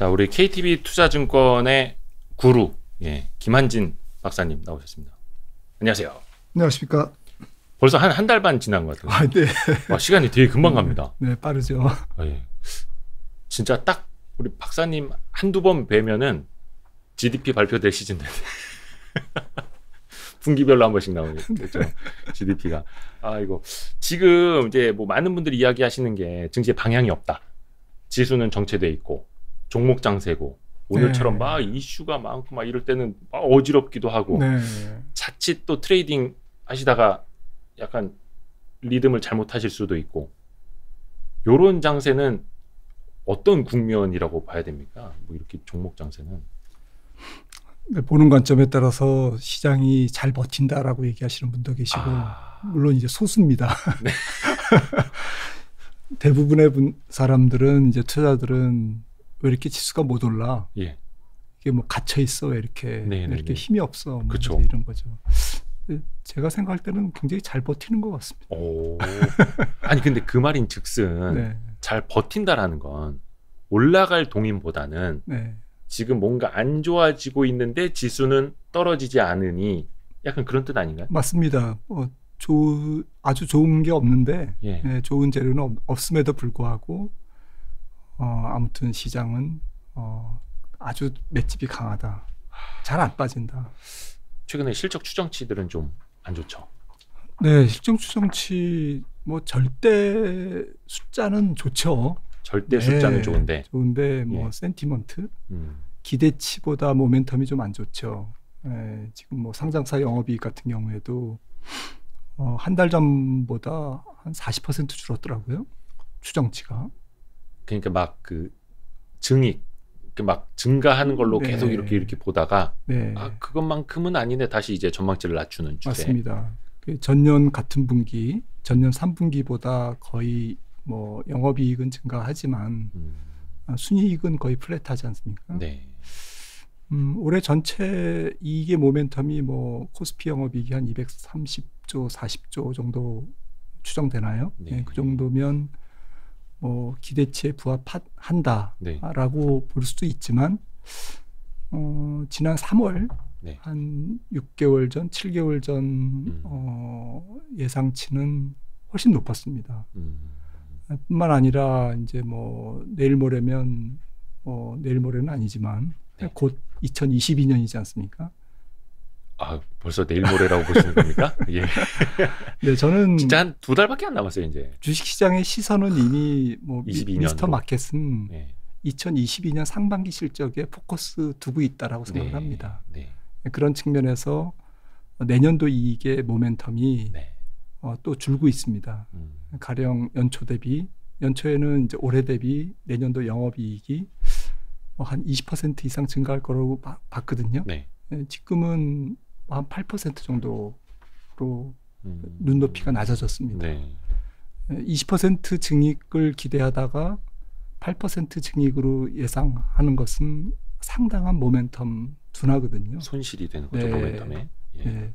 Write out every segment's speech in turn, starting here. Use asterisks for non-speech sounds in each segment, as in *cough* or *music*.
자, 우리 KTB 투자증권의 구루, 예, 김한진 박사님 나오셨습니다. 안녕하세요. 안녕하십니까. 벌써 한 한 달 반 지난 것 같아요. 아, 네. 와, 시간이 되게 금방 갑니다. 네, 빠르죠. 아, 예. 진짜 딱 우리 박사님 한두 번 뵈면은 GDP 발표될 시즌 되네. *laughs* 분기별로 한 번씩 나오겠죠. GDP가. 아, 이거. 지금 이제 뭐 많은 분들이 이야기하시는 게 증시에 방향이 없다. 지수는 정체돼 있고, 종목 장세고, 오늘처럼 네. 막 이슈가 많고 막 이럴 때는 막 어지럽기도 하고, 네. 자칫 또 trading 하시다가 약간 리듬을 잘못하실 수도 있고, 요런 장세는 어떤 국면이라고 봐야 됩니까? 뭐 이렇게 종목 장세는. 네, 보는 관점에 따라서 시장이 잘 버틴다라고 얘기하시는 분도 계시고, 아, 물론 이제 소수입니다. *laughs* 대부분의 분, 사람들은 이제 투자들은 왜 이렇게 지수가 못 올라? 예. 이게 뭐 갇혀 있어 왜 이렇게 네, 네, 왜 이렇게 네. 힘이 없어 뭐 그쵸. 이런 거죠. 제가 생각할 때는 굉장히 잘 버티는 것 같습니다. 오. 아니 근데 그 말인 즉슨 *laughs* 네, 잘 버틴다라는 건 올라갈 동인보다는 네, 지금 뭔가 안 좋아지고 있는데 지수는 떨어지지 않으니 약간 그런 뜻 아닌가요? 맞습니다. 어, 조, 아주 좋은 게 없는데 예. 예, 좋은 재료는 없, 없음에도 불구하고 어, 아무튼 시장은 어, 아주 맷집이 강하다. 잘 안 빠진다. 최근에 실적 추정치들은 좀 안 좋죠. 네, 실정 추정치 뭐 절대 숫자는 좋죠. 절대 네, 숫자는 좋은데. 좋은데 뭐 예. 센티먼트 음. 기대치보다 모멘텀이 좀 안 좋죠. 예, 지금 뭐 상장사 영업이익 같은 경우에도 어, 한 달 전보다 한 40% 줄었더라고요. 추정치가. 그러니까 막 그 증익 이렇게 막 증가하는 걸로 네. 계속 이렇게 이렇게 보다가 네. 아 그것만큼은 아니네 다시 이제 전망치를 낮추는 추세. 맞습니다. 그 전년 같은 분기, 전년 3분기보다 거의 뭐 영업이익은 증가하지만 음. 아, 순이익은 거의 플랫하지 않습니까? 네. 음, 올해 전체 이익의 모멘텀이 뭐 코스피 영업이익이 한 230조, 40조 정도 추정되나요? 네. 네, 그 정도면 뭐 기대치에 부합한다라고 네. 볼 수도 있지만 어, 지난 3월 네. 한 6개월 전, 7개월 전 음. 어, 예상치는 훨씬 높았습니다. 음. 뿐만 아니라 이제 뭐 내일 모레면 뭐 내일 모레는 아니지만 네. 곧 2022년이지 않습니까? 아 벌써 내일 모레라고 보시는 겁니까? *laughs* 예. 네, 저는 진짜 한 두 달밖에 안 남았어요 이제. 주식 시장의 시선은 이미 뭐 미- 22 미스터. 마켓은 네. 2022년 상반기 실적에 포커스 두고 있다라고 생각을 네. 합니다. 네. 그런 측면에서 내년도 이익의 모멘텀이 네. 어, 또 줄고 있습니다. 음. 가령 연초 대비 연초에는 이제 올해 대비 내년도 영업이익이 뭐한 20% 이상 증가할 거라고 봐- 봤거든요. 네. 예, 지금은 한 8% 정도로 음. 눈높이가 낮아졌습니다. 네. 예, 20% 증익을 기대하다가 8% 증익으로 예상하는 것은 상당한 모멘텀 둔화거든요. 손실이 되는 거죠 네. 모멘텀에. 예. 예.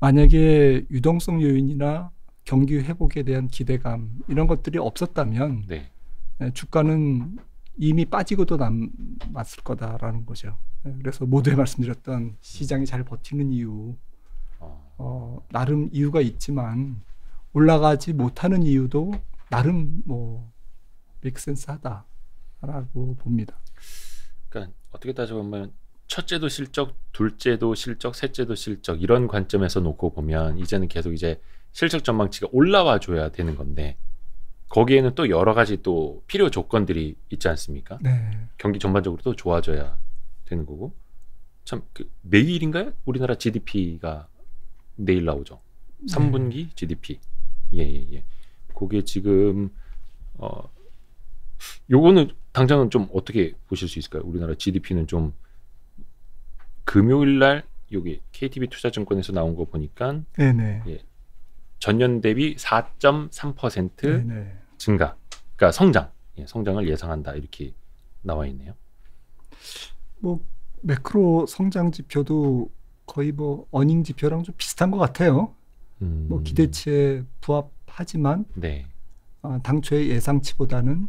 만약에 유동성 요인이나 경기 회복에 대한 기대감 이런 것들이 없었다면 네. 예, 주가는 이미 빠지고도 남았을 거다라는 거죠. 예, 그래서 모두에 말씀드렸던 시장이 잘 버티는 이유, 어. 어, 나름 이유가 있지만 올라가지 못하는 이유도 나름 뭐 맥센스하다라고 봅니다. 그러니까 어떻게 따져보면 첫째도 실적, 둘째도 실적, 셋째도 실적 이런 관점에서 놓고 보면 이제는 계속 이제 실적 전망치가 올라와 줘야 되는 건데 거기에는 또 여러 가지 또 필요 조건들이 있지 않습니까? 네, 경기 전반적으로 또 좋아져야 되는 거고 참 그 내일인가요? 우리나라 GDP가 내일 나오죠. 3분기 GDP. 예예 예. 그게 지금 어 요거는 당장은 좀 어떻게 보실 수 있을까요? 우리나라 GDP는 좀 금요일 날 여기 KTB 투자증권에서 나온 거 보니까 네, 네, 전년 대비 4.3% 네, 네. 증가. 그러니까 성장. 예, 성장을 예상한다. 이렇게 나와 있네요. 뭐 매크로 성장 지표도 거의 뭐 어닝 지표랑 좀 비슷한 것 같아요. 음, 뭐 기대치에 부합하지만 네. 어, 당초의 예상치보다는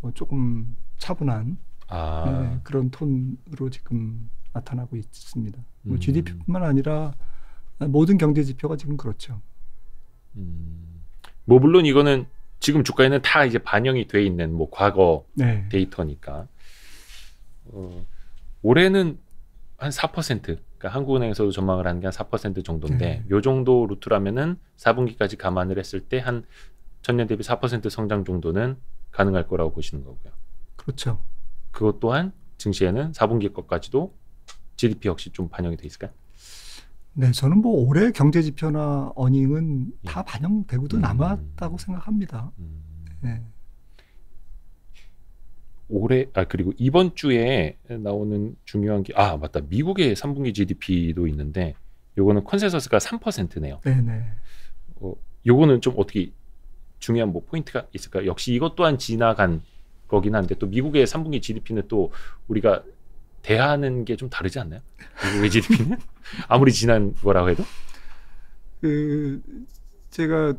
뭐 조금 차분한 아, 네, 그런 톤으로 지금 나타나고 있습니다. 뭐 음. GDP뿐만 아니라 모든 경제 지표가 지금 그렇죠. 음. 뭐 물론 이거는 지금 주가에는 다 이제 반영이 돼 있는 뭐 과거 네. 데이터니까 어, 올해는 한 4%, 그러니까 한국은행에서도 전망을 하는 게 한 4% 정도인데 네. 요 정도 루트라면은 4분기까지 감안을 했을 때 한 전년 대비 4% 성장 정도는 가능할 거라고 보시는 거고요. 그렇죠. 그것 또한 증시에는 4분기 것까지도 GDP 역시 좀 반영이 돼 있을까요? 네, 저는 뭐 올해 경제 지표나 어닝은 예. 다 반영되고도 음. 남았다고 생각합니다. 음, 네. 올해 아 그리고 이번 주에 나오는 중요한 게 아 맞다 미국의 3분기 GDP도 있는데 요거는 컨센서스가 3%네요. 네, 네. 어, 요거는 좀 어떻게 중요한 뭐 포인트가 있을까요? 역시 이것 또한 지나간 거긴 한데 또 미국의 3분기 GDP는 또 우리가 대하는 게 좀 다르지 않나요? 미국의 GDP는 *laughs* 아무리 지난 거라고 해도 그 제가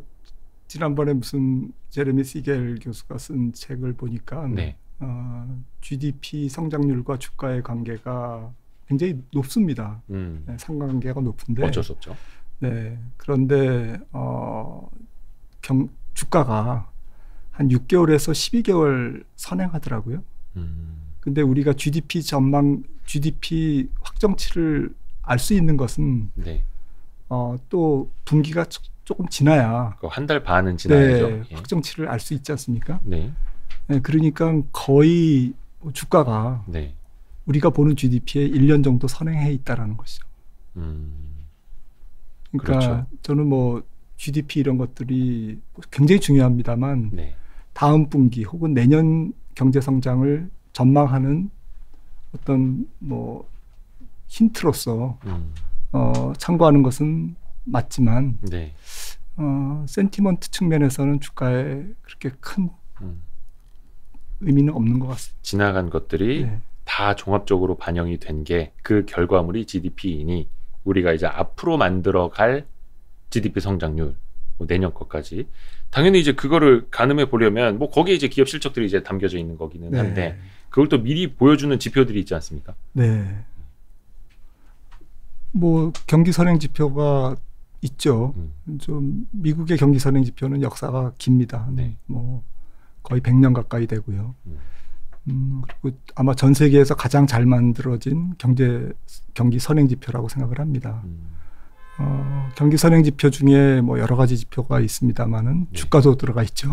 지난번에 무슨 제레미 시겔 교수가 쓴 책을 보니까 네, 어, GDP 성장률과 주가의 관계가 굉장히 높습니다. 음, 네, 상관관계가 높은데 어쩔 수 없죠. 네. 그런데 어, 경, 주가가 한 6개월에서 12개월 선행하더라고요. 음, 근데 우리가 GDP 전망, GDP 확정치를 알 수 있는 것은 네, 어, 또 분기가 조- 조금 지나야 한 달 반은 지나야죠. 네, 예. 확정치를 알 수 있지 않습니까? 네, 네, 그러니까 거의 뭐 주가가 네, 우리가 보는 GDP에 1년 정도 선행해 있다라는 것이죠. 음, 그러니까 그렇죠. 저는 뭐 GDP 이런 것들이 굉장히 중요합니다만 네, 다음 분기 혹은 내년 경제 성장을 전망하는 어떤 뭐 힌트로서 음, 어, 참고하는 것은 맞지만 네, 어, 센티먼트 측면에서는 주가에 그렇게 큰 음. 의미는 없는 것 같습니다. 지나간 것들이 네. 다 종합적으로 반영이 된 게 그 결과물이 GDP이니 우리가 이제 앞으로 만들어갈 GDP 성장률 뭐 내년 것까지 당연히 이제 그거를 가늠해 보려면 뭐 거기에 이제 기업 실적들이 이제 담겨져 있는 거기는 한데 그걸 또 미리 보여주는 지표들이 있지 않습니까? 네. 뭐 경기 선행 지표가 있죠. 음, 좀 미국의 경기 선행 지표는 역사가 깁니다. 네. 뭐 거의 100년 가까이 되고요. 음. 음, 그리고 아마 전 세계에서 가장 잘 만들어진 경제 경기 선행 지표라고 생각을 합니다. 음, 어, 경기 선행 지표 중에 뭐 여러 가지 지표가 있습니다만은 네. 주가도 들어가 있죠.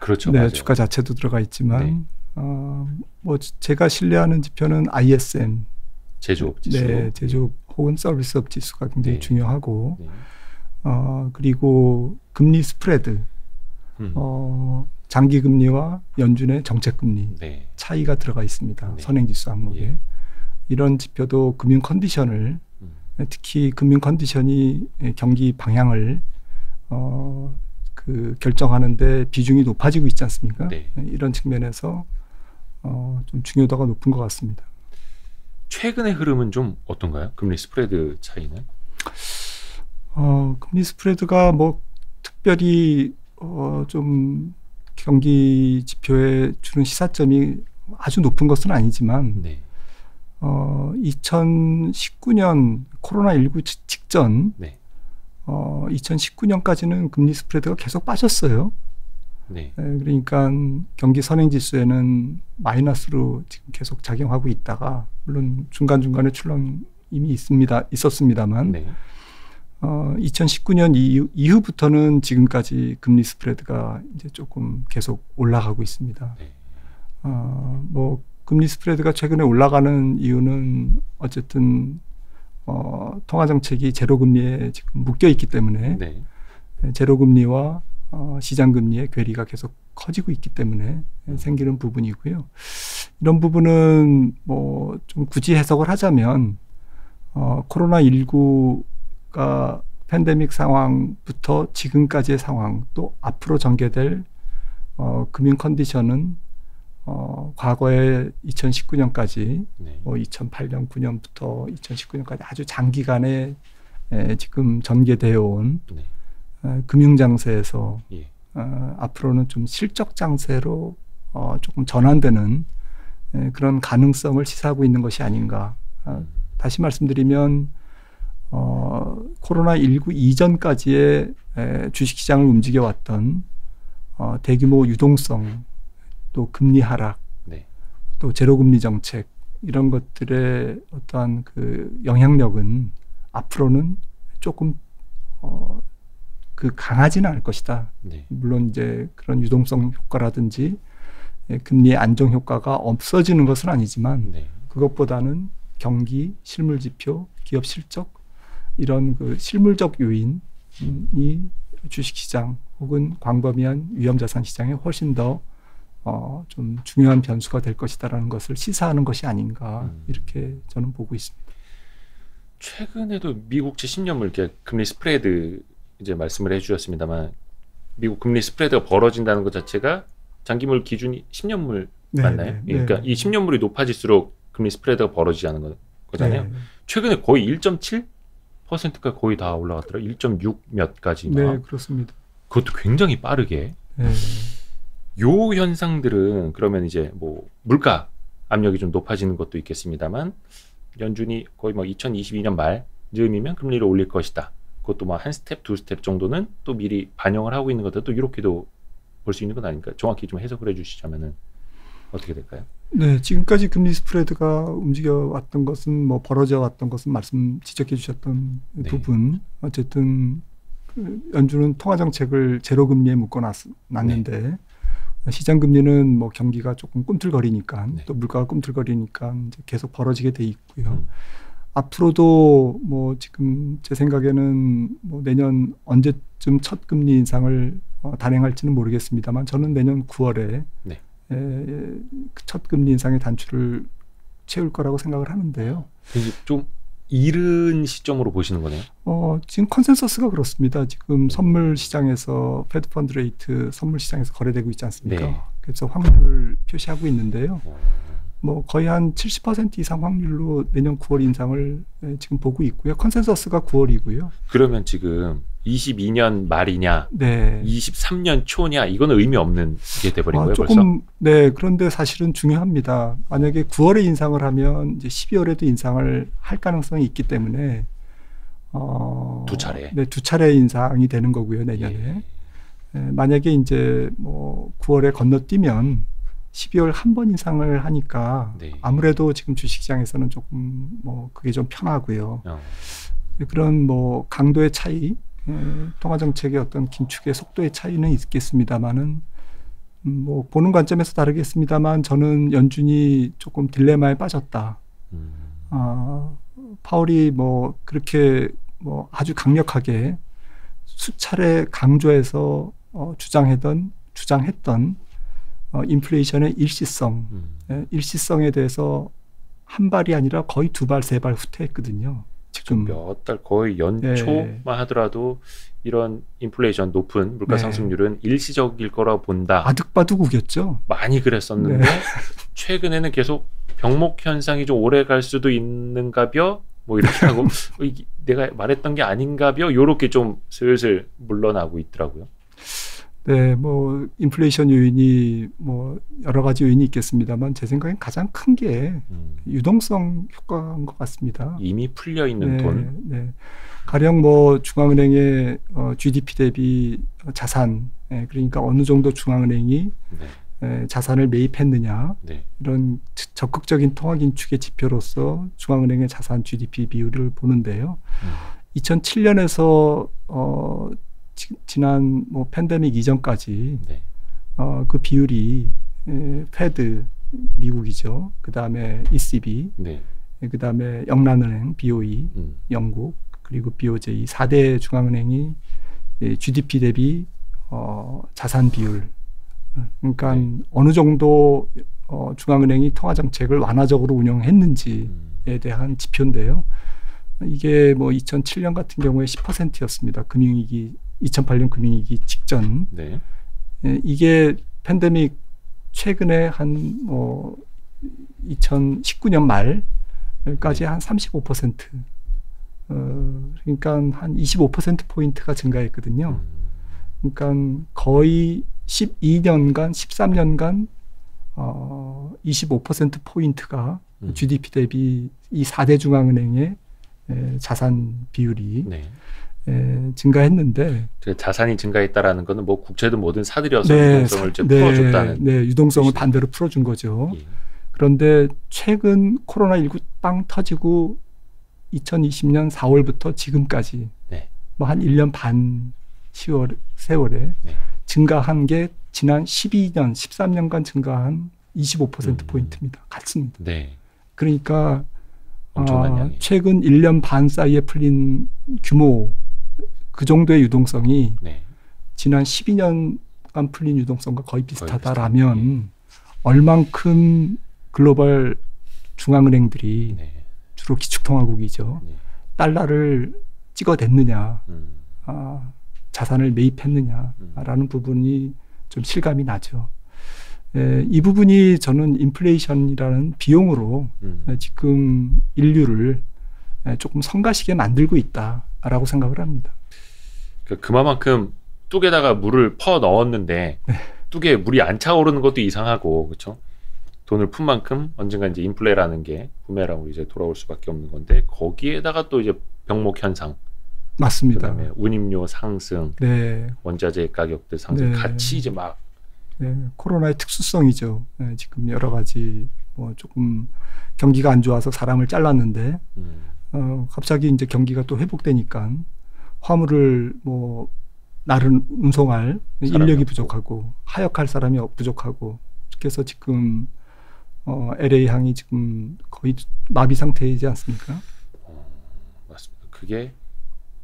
그렇죠. *laughs* 네, 맞아요. 주가 자체도 들어가 있지만 네. 어, 뭐 제가 신뢰하는 지표는 ISM, 제조업 지수. 네, 제조업 혹은 서비스업 지수가 굉장히 네. 중요하고 네. 어, 그리고 금리 스프레드, 음, 어, 장기 금리와 연준의 정책 금리 네. 차이가 들어가 있습니다. 네. 선행 지수 항목에 예. 이런 지표도 금융 컨디션을 음, 특히 금융 컨디션이 경기 방향을 어, 그 결정하는데 비중이 높아지고 있지 않습니까? 네. 이런 측면에서 어, 좀 중요도가 높은 것 같습니다. 최근의 흐름은 좀 어떤가요? 금리 스프레드 차이는? 어, 금리 스프레드가 뭐 특별히 어, 좀 경기 지표에 주는 시사점이 아주 높은 것은 아니지만 네. 어, 2019년 코로나19 직- 직전 네. 어, 2019년까지는 금리 스프레드가 계속 빠졌어요. 네. 예, 그러니까 경기 선행 지수에는 마이너스로 지금 계속 작용하고 있다가 물론 중간 중간에 출렁 이미 있습니다 있었습니다만 네. 어, 2019년 이후, 이후부터는 지금까지 금리 스프레드가 이제 조금 계속 올라가고 있습니다. 네. 어, 뭐 금리 스프레드가 최근에 올라가는 이유는 어쨌든 어, 통화 정책이 제로 금리에 지금 묶여 있기 때문에 네. 제로 금리와 어, 시장 금리의 괴리가 계속 커지고 있기 때문에 생기는 부분이고요. 이런 부분은 뭐 좀 굳이 해석을 하자면 어, 코로나 19가 팬데믹 상황부터 지금까지의 상황 또 앞으로 전개될 어, 금융 컨디션은 어, 과거에 2019년까지 네. 뭐 2008년 9년부터 2019년까지 아주 장기간에 에, 지금 전개되어 온 네. 어, 금융 장세에서 예. 어, 앞으로는 좀 실적 장세로 어, 조금 전환되는 에, 그런 가능성을 시사하고 있는 것이 아닌가. 아, 다시 말씀드리면 어, 코로나 19 이전까지의 에, 주식시장을 움직여왔던 어, 대규모 유동성, 또 금리 하락, 네. 또 제로금리 정책 이런 것들의 어떠한 그 영향력은 앞으로는 조금 어, 그 강하지는 않을 것이다. 네. 물론 이제 그런 유동성 효과라든지 예, 금리의 안정 효과가 없어지는 것은 아니지만 네. 그것보다는 경기, 실물 지표, 기업 실적 이런 그 실물적 요인이 주식 시장 혹은 광범위한 위험 자산 시장에 훨씬 더 어, 좀 중요한 변수가 될 것이다라는 것을 시사하는 것이 아닌가 음. 이렇게 저는 보고 있습니다. 최근에도 미국채 10년물 이렇게 금리 스프레드 이제 말씀을 해주셨습니다만 미국 금리 스프레드가 벌어진다는 것 자체가 장기물 기준이 10년물 네, 맞나요? 네, 그러니까 네. 이 10년물이 높아질수록 금리 스프레드가 벌어지지 않은 거, 거잖아요. 네. 최근에 거의 1.7%가 거의 다 올라갔더라고요. 1.6 몇까지 막. 네, 그렇습니다. 그것도 굉장히 빠르게. 네. 요 현상들은 그러면 이제 뭐 물가 압력이 좀 높아지는 것도 있겠습니다만 연준이 거의 뭐 2022년 말 즈음이면 금리를 올릴 것이다. 그것도 뭐 한 스텝 두 스텝 정도는 또 미리 반영을 하고 있는 것도 또 이렇게도 볼 수 있는 건 아닐까? 정확히 좀 해석을 해주시자면은 어떻게 될까요? 네, 지금까지 금리 스프레드가 움직여 왔던 것은 뭐 벌어져 왔던 것은 말씀 지적해 주셨던 네. 부분 어쨌든 그 연준은 통화 정책을 제로 금리에 묶어 놨는데 네. 시장 금리는 뭐 경기가 조금 꿈틀거리니까 네. 또 물가가 꿈틀거리니까 계속 벌어지게 돼 있고요. 음. 앞으로도 뭐 지금 제 생각에는 뭐 내년 언제쯤 첫 금리 인상을 어, 단행할지는 모르겠습니다만 저는 내년 9월에 네. 첫 금리 인상의 단추를 채울 거라고 생각을 하는데요. 좀 이른 시점으로 보시는 거네요. 어, 지금 컨센서스가 그렇습니다. 지금 선물 시장에서 Fed fund rate 선물 시장에서 거래되고 있지 않습니까? 네. 그래서 확률을 표시하고 있는데요. 어, 뭐 거의 한 70% 이상 확률로 내년 9월 인상을 예, 지금 보고 있고요. 컨센서스가 9월이고요. 그러면 지금 22년 말이냐, 네. 23년 초냐 이거는 의미 없는 게 돼버린 아, 거예요 벌써. 조금 네 그런데 사실은 중요합니다. 만약에 9월에 인상을 하면 이제 12월에도 인상을 할 가능성이 있기 때문에 어, 두 차례. 네, 두 차례 인상이 되는 거고요 내년에. 예. 예, 만약에 이제 뭐 9월에 건너뛰면 12월 한번 인상을 하니까 네. 아무래도 지금 주식시장에서는 조금 뭐 그게 좀 편하고요. 어, 그런 뭐 강도의 차이, 에, 통화 정책의 어떤 긴축의 속도의 차이는 있겠습니다만은 음, 뭐 보는 관점에서 다르겠습니다만 저는 연준이 조금 딜레마에 빠졌다. 음, 아, 파월이 뭐 그렇게 뭐 아주 강력하게 수차례 강조해서 어, 주장했던 주장했던 어, 인플레이션의 일시성, 음. 예, 일시성에 대해서 한 발이 아니라 거의 두 발, 세 발 후퇴했거든요. 지금 몇 달 거의 연초만 네. 하더라도 이런 인플레이션 높은 물가 네. 상승률은 일시적일 거라 본다. 아득바득 우겼죠. 많이 그랬었는데 네. *laughs* 최근에는 계속 병목 현상이 좀 오래 갈 수도 있는가벼 뭐 이렇게 하고 *laughs* 어, 내가 말했던 게 아닌가벼 요렇게 좀 슬슬 물러나고 있더라고요. 네, 뭐 인플레이션 요인이 뭐 여러 가지 요인이 있겠습니다만 제 생각엔 가장 큰게 음, 유동성 효과인 것 같습니다. 이미 풀려 있는 네, 돈. 네. 가령 뭐 중앙은행의 어, GDP 대비 자산, 예, 그러니까 어느 정도 중앙은행이 네, 예, 자산을 매입했느냐 네, 이런 적- 적극적인 통화 긴축의 지표로서 중앙은행의 자산 GDP 비율을 보는데요. 음, 2007년에서 어, 지, 지난 뭐 팬데믹 이전까지 네, 어, 그 비율이 에, 페드 미국이죠. 그 다음에 ECB, 네, 그 다음에 영란은행 BOE 음, 영국 그리고 BOJ 4대 중앙은행이 예, GDP 대비 어, 자산 비율 어, 그러니까 네. 어느 정도 어, 중앙은행이 통화 정책을 완화적으로 운영했는지에 음, 대한 지표인데요. 이게 뭐 2007년 같은 경우에 10%였습니다. 금융위기 2008년 금융위기 직전 네, 예, 이게 팬데믹 최근에 한 뭐 2019년 말까지 네. 한 35%. 어, 그러니까 한 25% 포인트가 증가했거든요. 음, 그러니까 거의 12년간, 13년간 어, 25% 포인트가 음. GDP 대비 이 4대 중앙은행의 에, 자산 비율이 네. 에, 증가했는데 그 자산이 증가했다라는 거는 뭐 국채든 뭐든 사들여서 네, 유동성을 사- 풀어줬다는. 네, 네, 유동성을 뜻이네요. 반대로 풀어준 거죠. 예. 그런데 최근 코로나 19 빵 터지고 2020년 4월부터 지금까지 네. 뭐한 1년 반 10월 세월에 네. 증가한 게 지난 12년, 13년간 증가한 25% 음. 포인트입니다. 같습니다. 네. 그러니까 아. 최근 1년 반 사이에 풀린 규모 그 정도의 유동성이 네. 지난 12년간 풀린 유동성과 거의 비슷하다라면 예. 얼만큼 글로벌 중앙은행들이 네. 주로 기축통화국이죠. 네. 달러를 찍어댔느냐, 음. 아, 자산을 매입했느냐라는 부분이 좀 실감이 나죠. 에, 이 부분이 저는 인플레이션이라는 비용으로 음. 에, 지금 인류를 에, 조금 성가시게 만들고 있다라고 생각을 합니다. 그 그만큼 뚝에다가 물을 퍼 넣었는데 네. 뚝에 물이 안 차오르는 것도 이상하고 그렇죠. 돈을 푼 만큼 언젠가 이제 인플레라는 게 부메랑으로 이제 돌아올 수밖에 없는 건데 거기에다가 또 이제 병목 현상, 맞습니다. 그다음에 운임료 상승, 네, 원자재 가격들 상승 네. 같이 이제 막 네, 코로나의 특수성이죠. 네, 지금 여러 가지 뭐 조금 경기가 안 좋아서 사람을 잘랐는데 음, 어, 갑자기 이제 경기가 또 회복되니까 화물을 뭐 나른 운송할 인력이 없고. 부족하고 하역할 사람이 없- 부족하고 이렇게 해서 지금 어, LA 항이 지금 거의 마비 상태이지 않습니까? 맞습니다. 그게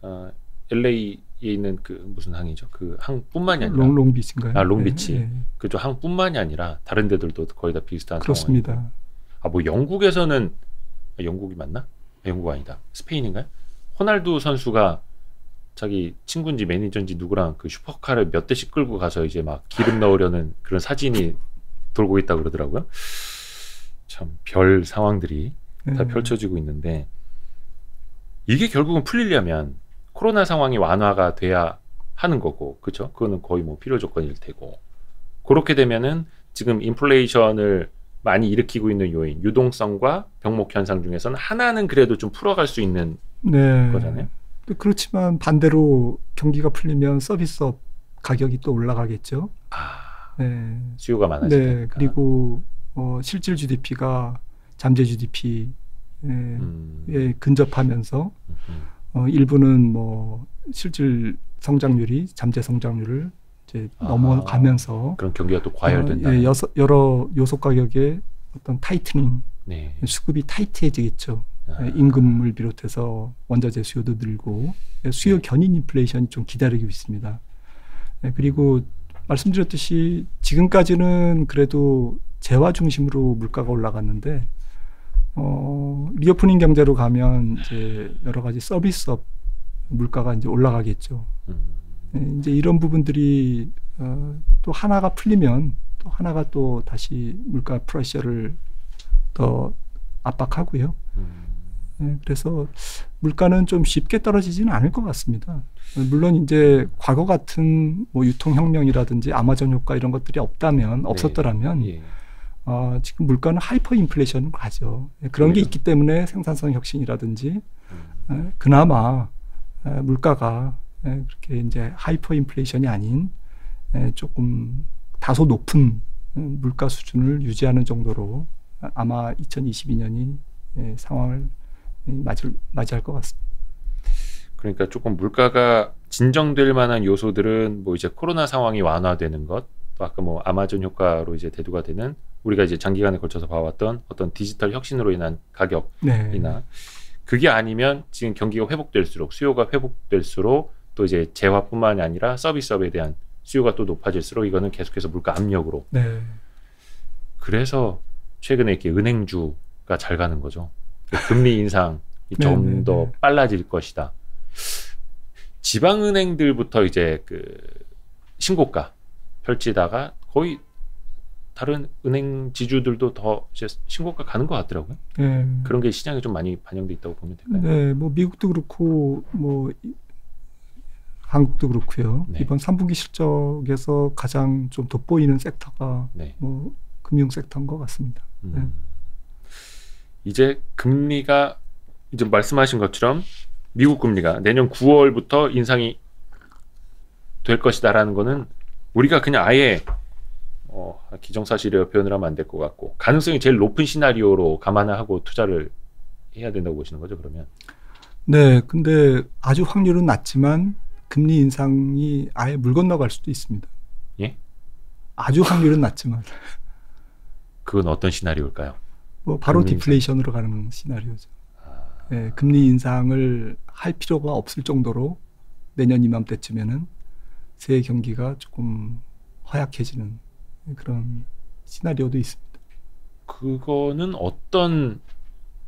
어, LA에 있는 그 무슨 항이죠? 그 항뿐만이 아니라 롱, 롱비치인가요? 아, 롱비치. 네, 네, 그죠 항뿐만이 아니라 다른 데들도 거의 다 비슷한 그렇습니다. 아뭐 영국에서는 아, 영국이 맞나? 아, 영국 아니다. 스페인인가요? 호날두 선수가 자기 친구인지 매니저인지 누구랑 그 슈퍼카를 몇 대씩 끌고 가서 이제 막 기름 넣으려는 그런 사진이 돌고 있다 고 그러더라고요. 참 별 상황들이 다 네. 펼쳐지고 있는데 이게 결국은 풀리려면 코로나 상황이 완화가 돼야 하는 거고 그렇죠? 그거는 거의 뭐 필요 조건일 테고 그렇게 되면은 지금 인플레이션을 많이 일으키고 있는 요인 유동성과 병목 현상 중에서는 하나는 그래도 좀 풀어갈 수 있는 네. 거잖아요. 또 그렇지만 반대로 경기가 풀리면 서비스업 가격이 또 올라가겠죠. 아 네. 수요가 많아지니까 네, 그리고 어, 실질 GDP가 잠재 GDP에 음, 예, 근접하면서 음, 어, 일부는 뭐 실질 성장률이 잠재 성장률을 이제 아. 넘어가면서 그런 경기가 또 과열된다. 어, 예, 여서, 여러 요소 가격의 어떤 tightening 네. 수급이 타이트해지겠죠. 임금을 비롯해서 원자재 수요도 늘고 예, 수요 네. 견인 인플레이션이 좀 기다리고 있습니다. 예, 그리고 말씀드렸듯이 지금까지는 그래도 재화 중심으로 물가가 올라갔는데 어, reopening 경제로 가면 이제 여러 가지 서비스업 물가가 이제 올라가겠죠. 음, 예, 이제 이런 부분들이 어, 또 하나가 풀리면 또 하나가 또 다시 물가 pressure를 더 압박하고요. 음, 네, 그래서 물가는 좀 쉽게 떨어지지는 않을 것 같습니다. 물론 이제 과거 같은 뭐 유통혁명이라든지 아마존 효과 이런 것들이 없다면 없었더라면 예. 어, 지금 물가는 하이퍼 인플레이션으로 가죠. 네, 그런 게 오히려. 있기 때문에 생산성 혁신이라든지 음, 에, 그나마 에, 물가가 에, 그렇게 이제 하이퍼 인플레이션이 아닌 에, 조금 다소 높은 음, 물가 수준을 유지하는 정도로 아- 아마 2022년이 상황을 에, 맞을, 맞이할 것 같습니다. 그러니까 조금 물가가 진정될 만한 요소들은 뭐 이제 코로나 상황이 완화되는 것, 또 아까 뭐 아마존 효과로 이제 대두가 되는 우리가 이제 장기간에 걸쳐서 봐왔던 어떤 디지털 혁신으로 인한 가격이나 네. 그게 아니면 지금 경기가 회복될수록 수요가 회복될수록 또 이제 재화뿐만이 아니라 서비스업에 대한 수요가 또 높아질수록 이거는 계속해서 물가 압력으로 네. 그래서 최근에 이렇게 은행주가 잘 가는 거죠. 그 금리 인상이 네, 좀 네, 더 네. 빨라질 것이다. 지방은행들부터 이제 그 신고가 펼치다가 거의 다른 은행 지주들도 더 이제 신고가 가는 것 같더라고요. 네. 그런 게 시장에 좀 많이 반영돼 있다고 보면 될까요? 네, 뭐 미국도 그렇고 뭐 이- 한국도 그렇고요. 네. 이번 3분기 실적에서 가장 좀 돋보이는 섹터가 네. 뭐 금융 섹터인 것 같습니다. 음. 네. 이제 금리가 이제 말씀하신 것처럼 미국 금리가 내년 9월부터 인상이 될 것이다라는 거는 우리가 그냥 아예 어, 기정사실이라고 표현을 하면 안 될 것 같고 가능성이 제일 높은 시나리오로 감안을 하고 투자를 해야 된다고 보시는 거죠 그러면 네, 근데 아주 확률은 낮지만 금리 인상이 아예 물 건너갈 수도 있습니다. 예? 아주 확률은 낮지만 그건 어떤 시나리오일까요? 뭐 바로 금리 인상. 디플레이션으로 가는 시나리오죠. 아, 네, 금리 인상을 할 필요가 없을 정도로 내년 이맘때쯤에는 새 경기가 조금 허약해지는 그런 시나리오도 있습니다. 그거는 어떤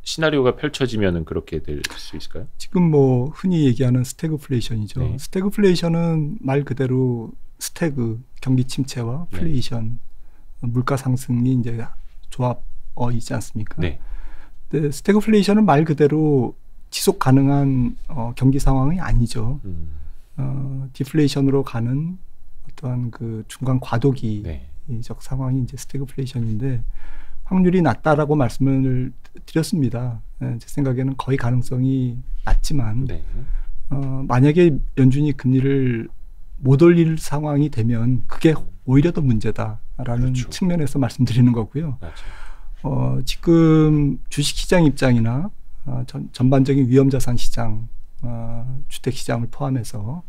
시나리오가 펼쳐지면은 그렇게 될 수 있을까요? 지금 뭐 흔히 얘기하는 스태그플레이션이죠. 네. 스태그플레이션은 말 그대로 stag 경기 침체와 네. flation 물가 상승이 이제 조합어이지 않습니까? 네. 근데 스태그플레이션은 말 그대로 지속 가능한 어, 경기 상황이 아니죠. 음, 어, 디플레이션으로 가는 어떠한 그 중간 과도기적 네. 상황이 이제 스태그플레이션인데 확률이 낮다라고 말씀을 드렸습니다. 예, 제 생각에는 거의 가능성이 낮지만 네. 어, 만약에 연준이 금리를 못 올릴 상황이 되면 그게 오히려 더 문제다라는 그렇죠. 측면에서 말씀드리는 거고요. 맞아요. 어, 지금 주식시장 입장이나 어, 전, 전반적인 위험자산 시장, 어, 주택시장을 포함해서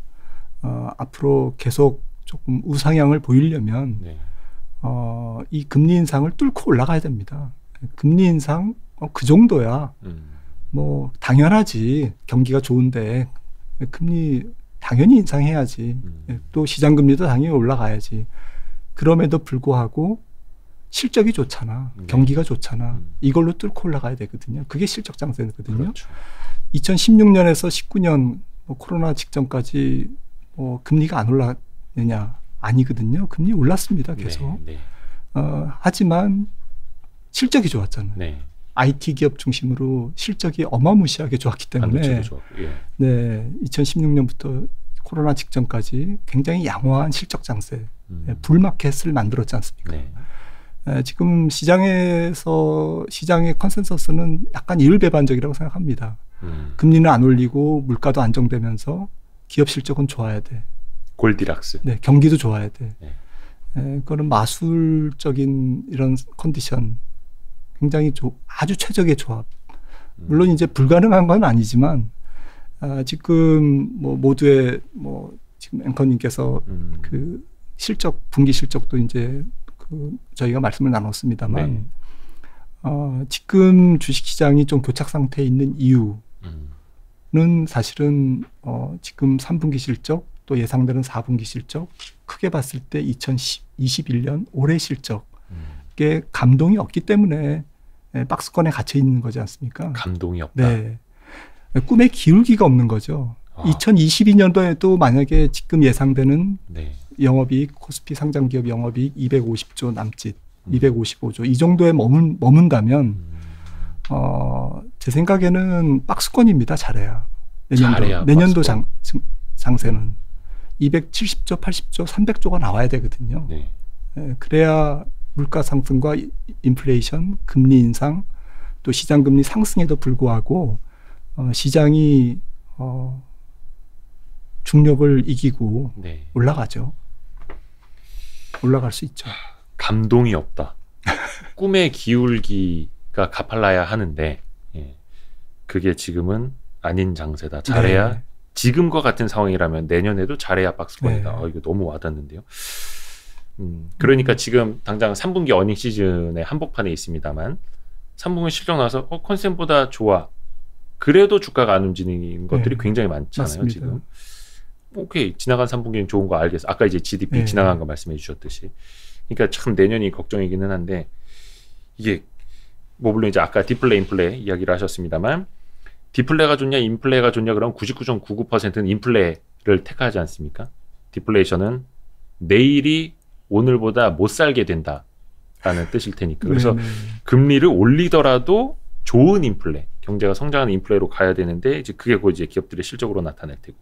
어, 앞으로 계속 조금 우상향을 보이려면 네. 어, 이 금리 인상을 뚫고 올라가야 됩니다. 금리 인상 어, 그 정도야 음, 뭐 당연하지 경기가 좋은데 금리 당연히 인상해야지 음. 또 시장 금리도 당연히 올라가야지 그럼에도 불구하고 실적이 좋잖아 네. 경기가 좋잖아 음. 이걸로 뚫고 올라가야 되거든요 그게 실적 장세거든요 그렇죠. 2016년에서 19년 뭐 코로나 직전까지 뭐 금리가 안 올랐느냐 아니거든요 금리 올랐습니다 계속 네. 어, 하지만 실적이 좋았잖아요 네. IT 기업 중심으로 실적이 어마무시하게 좋았기 때문에. 예. 네, 2016년부터 코로나 직전까지 굉장히 양호한 실적 장세, 음. 네, 불마켓을 만들었지 않습니까? 네. 에, 지금 시장에서 시장의 컨센서스는 약간 이율배반적이라고 생각합니다. 음. 금리는 안 올리고 물가도 안정되면서 기업 실적은 좋아야 돼. 골디락스. 네, 경기도 좋아야 돼. 네. 에, 그거는 마술적인 이런 컨디션 굉장히 조, 아주 최적의 조합. 음. 물론 이제 불가능한 건 아니지만 아, 지금 뭐 모두의 뭐 지금 앵커님께서 음. 그 실적 분기 실적도 이제 그 저희가 말씀을 나눴습니다만 네. 어, 지금 주식시장이 좀 교착 상태에 있는 이유는 음. 사실은 어, 지금 3분기 실적 또 예상되는 4분기 실적 크게 봤을 때 2021년 올해 실적에 음. 감동이 없기 때문에 예, 박스권에 갇혀 있는 거지 않습니까? 감동이 없다. 네. 꿈에 기울기가 없는 거죠. 아. 2022년도에도 만약에 지금 예상되는 네. 영업이익 코스피 상장 기업 영업이익 250조 남짓, 음. 255조 이 정도에 머문, 머문다면 음. 어, 제 생각에는 박스권입니다. 잘해야 내년도 잘해야 내년도 박스권. 장, 장- 장세는 270조, 80조, 300조가 나와야 되거든요. 네. 예, 그래야 물가 상승과 이- 인플레이션, 금리 인상, 또 시장 금리 상승에도 불구하고 어, 시장이 어, 중력을 이기고 네. 올라가죠. 올라갈 수 있죠. 감동이 없다. *laughs* 꿈의 기울기가 가팔라야 하는데 예. 그게 지금은 아닌 장세다. 잘해야 네. 지금과 같은 상황이라면 내년에도 잘해야 박스권이다. 네. 어, 이거 너무 와닿는데요. 음, 그러니까 지금 당장 3분기 어닝 시즌에 한복판에 있습니다만 3분기 실적 나서 어, 컨센보다 좋아. 그래도 주가가 안 움직이는 것들이 네. 굉장히 많잖아요. 맞습니다. 지금. 오케이 지나간 3분기는 좋은 거 알겠어. 아까 이제 GDP 네. 지나간 거 말씀해 주셨듯이. 그러니까 참 내년이 걱정이기는 한데 이게 뭐 물론 이제 아까 디플레 인플레 이야기를 하셨습니다만 디플레가 좋냐 인플레가 좋냐 그럼 99.99%는 인플레를 택하지 않습니까? 디플레이션은 내일이 오늘보다 못 살게 된다라는 뜻일 테니까 그래서 네, 네. 금리를 올리더라도 좋은 인플레 경제가 성장하는 인플레로 가야 되는데 이제 그게 곧 이제 기업들의 실적으로 나타날 테고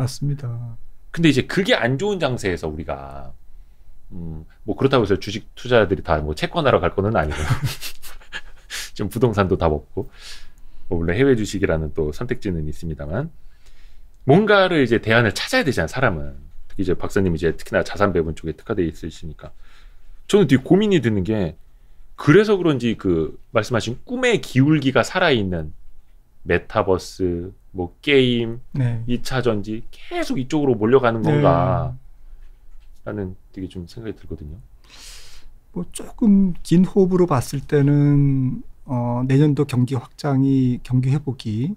맞습니다. 근데 이제 그게 안 좋은 장세에서 우리가 음, 뭐 그렇다고 해서 주식 투자자들이 다 뭐 채권하러 갈 거는 아니고. *laughs* *laughs* 지금 부동산도 다 먹고. 뭐 물론 해외 주식이라는 또 선택지는 있습니다만. 뭔가를 이제 대안을 찾아야 되잖아요 사람은. 특히 이제 박사님 이제 특히나 자산 배분 쪽에 특화돼 있으시니까. 저는 되게 고민이 드는 게 그래서 그런지 그 말씀하신 꿈의 기울기가 살아있는 메타버스 뭐 게임 네. 2차 전지 계속 이쪽으로 몰려가는 건가 라는 되게 좀 생각이 들거든요. 뭐 조금 긴 호흡으로 봤을 때는 어, 내년도 경기 확장이 경기 회복이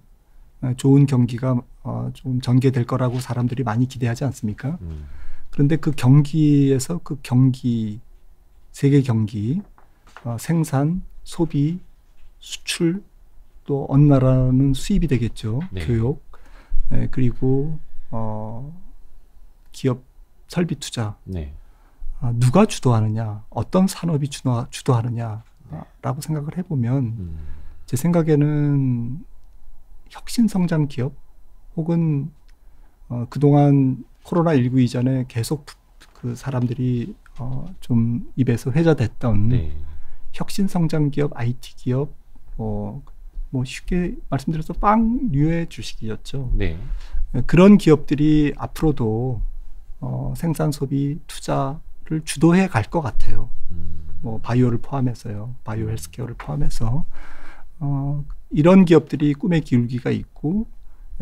어, 좋은 경기가 어, 좀 전개될 거라고 사람들이 많이 기대하지 않습니까? 음, 그런데 그 경기에서 그 경기 세계 경기 어, 생산, 소비, 수출 또 어느 나라는 수입이 되겠죠. 네. 교육 예, 그리고 어, 기업 설비 투자 네. 아, 누가 주도하느냐, 어떤 산업이 주도, 주도하느냐라고 생각을 해보면 음, 제 생각에는 혁신 성장 기업 혹은 어, 그동안 코로나 19 이전에 계속 부- 그 사람들이 어, 좀 입에서 회자됐던 네. 혁신 성장 기업, IT 기업, 뭐, 뭐 쉽게 말씀드려서 빵류의 주식이었죠. 네. 그런 기업들이 앞으로도 어, 생산 소비 투자를 주도해 갈 것 같아요. 음, 뭐 바이오를 포함해서요. 바이오 헬스케어를 포함해서 어, 이런 기업들이 꿈의 기울기가 있고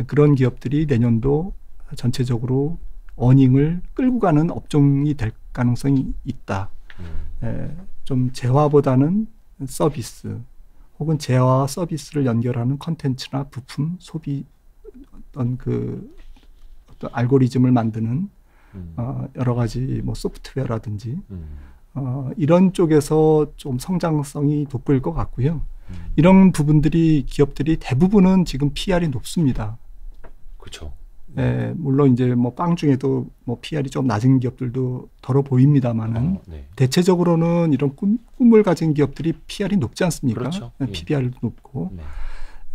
그런 기업들이 내년도 전체적으로 어닝을 끌고 가는 업종이 될 가능성이 있다. 음, 에, 좀 재화보다는 서비스 혹은 재화와 서비스를 연결하는 컨텐츠나 부품 소비 어떤 그 어떤 알고리즘을 만드는 음, 어, 여러 가지 뭐 소프트웨어라든지 음, 어, 이런 쪽에서 좀 성장성이 돋보일 것 같고요. 음. 이런 부분들이 기업들이 대부분은 지금 PER이 높습니다. 그렇죠. 예, 물론 이제 뭐 FAANG 중에도 뭐 PER이 좀 낮은 기업들도 더러 보입니다만은 어, 네. 대체적으로는 이런 꿈, 꿈을 가진 기업들이 PER이 높지 않습니까? 그렇죠. 예, 예. PBR도 높고. 네.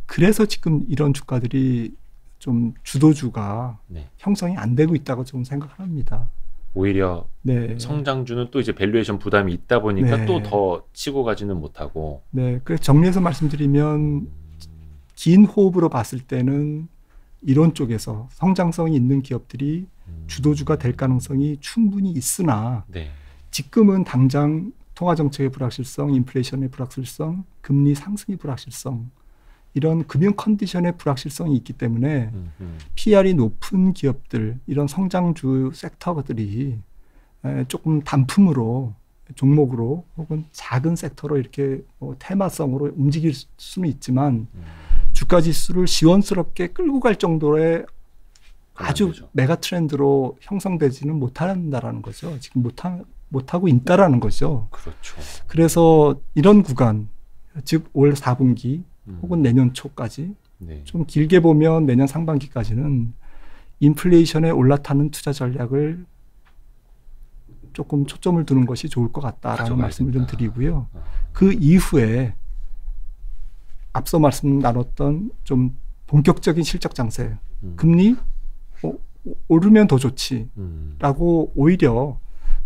그래서 지금 이런 주가들이 좀 주도주가 네. 형성이 안 되고 있다고 좀 생각을 합니다. 오히려 네. 성장주는 또 이제 valuation 부담이 있다 보니까 네. 또 더 치고 가지는 못하고 네. 그래서 정리해서 말씀드리면 음, 긴 호흡으로 봤을 때는 이런 쪽에서 성장성이 있는 기업들이 음, 주도주가 될 가능성이 충분히 있으나 네. 지금은 당장 통화 정책의 불확실성, 인플레이션의 불확실성, 금리 상승의 불확실성 이런 금융 컨디션의 불확실성이 있기 때문에 음, 음, PR이 높은 기업들 이런 성장주 섹터들이 에, 조금 단품으로 종목으로 혹은 작은 섹터로 이렇게 뭐 테마성으로 움직일 수는 있지만 음. 주가 지수를 시원스럽게 끌고 갈 정도의 아주 안 되죠. 메가 트렌드로 형성되지는 못한다라는 거죠. 지금 못하, 못하고 있다라는 거죠. 그렇죠. 그래서 이런 구간, 즉 올 4분기 음, 혹은 내년 초까지 네. 좀 길게 보면 내년 상반기까지는 인플레이션에 올라타는 투자 전략을 조금 초점을 두는 것이 좋을 것 같다라는 말씀을 좀. 드리고요. 어, 그 이후에 앞서 말씀 나눴던 좀 본격적인 실적 장세, 음, 금리 어, 오르면 더 좋지라고 음, 오히려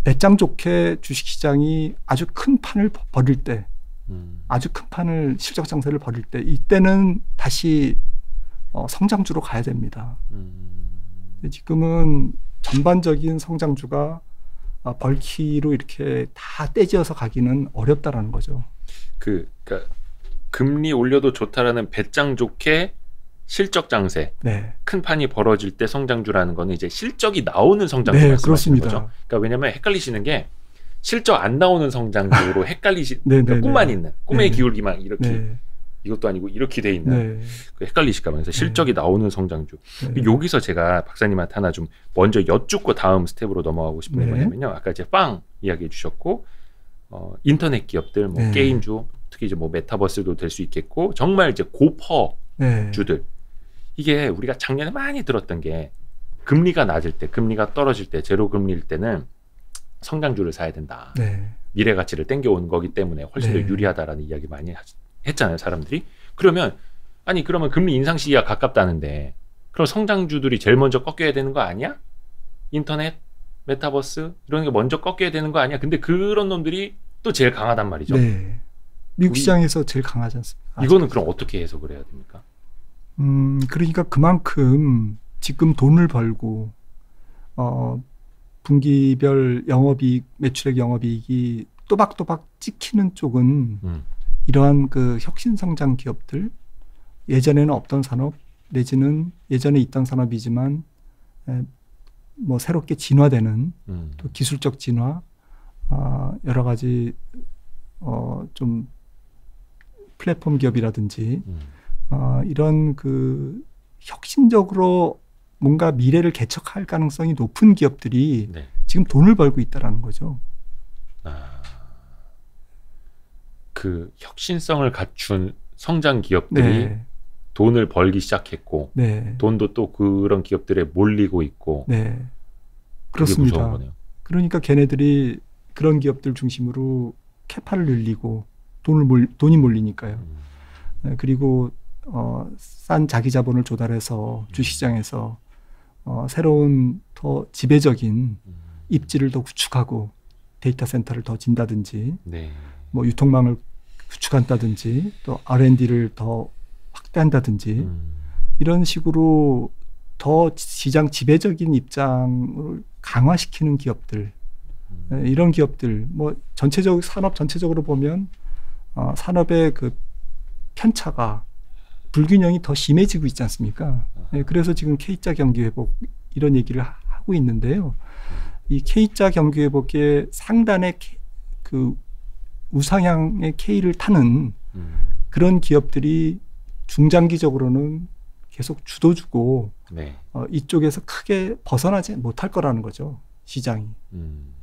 배짱 좋게 주식시장이 아주 큰 판을 버- 벌일 때, 음, 아주 큰 판을 실적 장세를 벌일 때 이때는 다시 어, 성장주로 가야 됩니다. 음, 지금은 전반적인 성장주가 아, 벌키로 이렇게 다 떼지어서 가기는 어렵다라는 거죠. 그 그러니까 금리 올려도 좋다라는 배짱 좋게 실적 장세 네, 큰 판이 벌어질 때 성장주라는 거는 이제 실적이 나오는 성장주 네 그렇습니다. 거죠. 그러니까 왜냐면 헷갈리시는 게 실적 안 나오는 성장주로 헷갈리시 *laughs* 네, 그러니까 네, 꿈만 네. 있는 꿈의 네. 기울기만 이렇게 네, 이것도 아니고 이렇게 돼 있는 네, 그 헷갈리실까 봐 그래서 실적이 나오는 성장주 네. 여기서 제가 박사님한테 하나 좀 먼저 여쭙고 다음 스텝으로 넘어가고 싶은 게 네. 뭐냐면요 아까 이제 FAANG 이야기해 주셨고 어, 인터넷 기업들 뭐 네. 게임주 특히 이제 뭐 메타버스도 될 수 있겠고 정말 이제 고PER 네. 주들 이게 우리가 작년에 많이 들었던 게 금리가 낮을 때 금리가 떨어질 때 제로 금리일 때는 성장주를 사야 된다 네. 미래 가치를 땡겨오는 거기 때문에 훨씬 네. 더 유리하다라는 이야기 많이 하- 했잖아요 사람들이 그러면 아니 그러면 금리 인상 시기가 가깝다는데 그럼 성장주들이 제일 먼저 꺾여야 되는 거 아니야 인터넷 메타버스 이런 게 먼저 꺾여야 되는 거 아니야? 근데 그런 놈들이 또 제일 강하단 말이죠. 네. 미국 시장에서 제일 강하지 않습니까? 이거는 그럼 어떻게 해석을 해야 됩니까? 음, 그러니까 그만큼 지금 돈을 벌고 어 분기별 영업이익, 매출액 영업이익이 또박또박 찍히는 쪽은 음. 이러한 그 혁신 성장 기업들 예전에는 없던 산업 내지는 예전에 있던 산업이지만 에, 뭐 새롭게 진화되는 음. 또 기술적 진화 아, 여러 가지 어 좀 플랫폼 기업이라든지 음. 어, 이런 그 혁신적으로 뭔가 미래를 개척할 가능성이 높은 기업들이 네. 지금 돈을 벌고 있다라는 거죠. 아. 그 혁신성을 갖춘 성장 기업들이 네, 돈을 벌기 시작했고 네, 돈도 또 그런 기업들에 몰리고 있고 네. 그렇습니다. 그러니까 걔네들이 그런 기업들 중심으로 캐파를 늘리고 돈을 몰, 돈이 몰리니까요. 음. 네, 그리고 어, 싼 자기 자본을 조달해서 음. 주식시장에서 어, 새로운 더 지배적인 음. 입지를 더 구축하고 데이터 센터를 더 진다든지 네. 뭐 유통망을 구축한다든지 또 R&D를 더 확대한다든지 음. 이런 식으로 더 시장 지배적인 입장을 강화시키는 기업들 음. 예, 이런 기업들 뭐 전체적 산업 전체적으로 보면 어, 산업의 그 편차가 불균형이 더 심해지고 있지 않습니까? 예, 그래서 지금 K자 경기 회복 이런 얘기를 하- 하고 있는데요. 이 K자 경기 회복의 상단의 K- 그 우상향의 K를 타는 음. 그런 기업들이 중장기적으로는 계속 주도주고 네. 어, 이쪽에서 크게 벗어나지 못할 거라는 거죠 시장이. 음.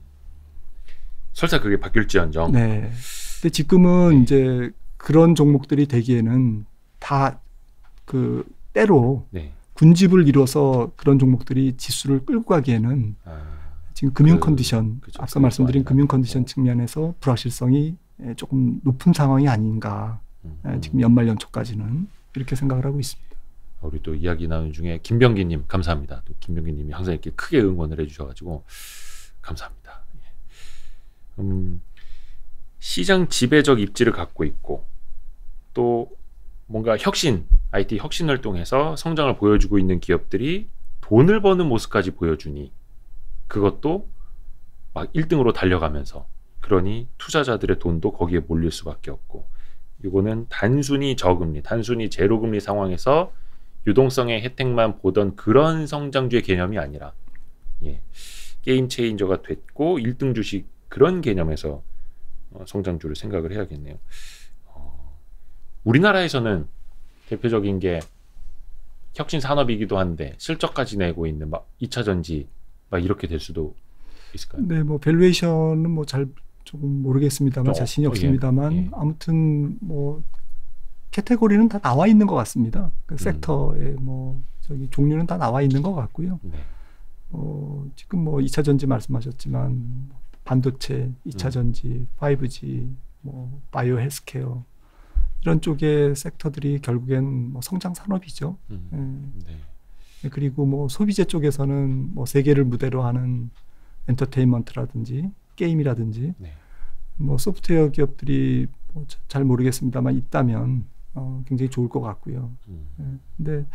설사 그게 바뀔지언정 네. 근데 지금은 네. 이제 그런 종목들이 되기에는 다 그 때로 네. 군집을 이뤄서 그런 종목들이 지수를 끌고 가기에는 아. 지금 금융 그- 컨디션 그죠. 앞서 말씀드린. 금융 컨디션 네. 측면에서 불확실성이 예, 조금 높은 상황이 아닌가 음. 예, 지금 연말 연초까지는 이렇게 생각을 하고 있습니다. 우리 또 이야기 나누는 중에 김병기님 감사합니다. 또 김병기님이 항상 이렇게 크게 응원을 해주셔가지고 감사합니다. 예. 음, 시장 지배적 입지를 갖고 있고 또 뭔가 혁신, IT 혁신을 통해서 성장을 보여주고 있는 기업들이 돈을 버는 모습까지 보여주니 그것도 막 1등으로 달려가면서 그러니 투자자들의 돈도 거기에 몰릴 수밖에 없고 이거는 단순히 저금리, 단순히 제로금리 상황에서 유동성의 혜택만 보던 그런 성장주의 개념이 아니라 예, 게임 체인저가 됐고 1등 주식 그런 개념에서 어, 성장주를 생각을 해야겠네요. 어, 우리나라에서는 대표적인 게 혁신 산업이기도 한데 실적까지 내고 있는 막 2차 전지 막 이렇게 될 수도 있을까요? 네, 뭐 밸류에이션은 뭐 잘 조금 모르겠습니다만 어, 자신이 어, 예, 없습니다만 예. 아무튼 뭐 카테고리는 다 나와 있는 것 같습니다. 그 음. 섹터의 뭐 저기 종류는 다 나와 있는 것 같고요. 네. 어, 지금 뭐 2차 전지 말씀하셨지만 반도체, 2차 음. 전지, 5G, 뭐 바이오 헬스케어 이런 쪽의 섹터들이 결국엔 뭐 성장 산업이죠. 음, 예. 네. 그리고 뭐 소비재 쪽에서는 뭐 세계를 무대로 하는 엔터테인먼트라든지 게임이라든지 네. 뭐 소프트웨어 기업들이 뭐 잘 모르겠습니다만 있다면 어, 굉장히 좋을 것 같고요. 음, 예. 근데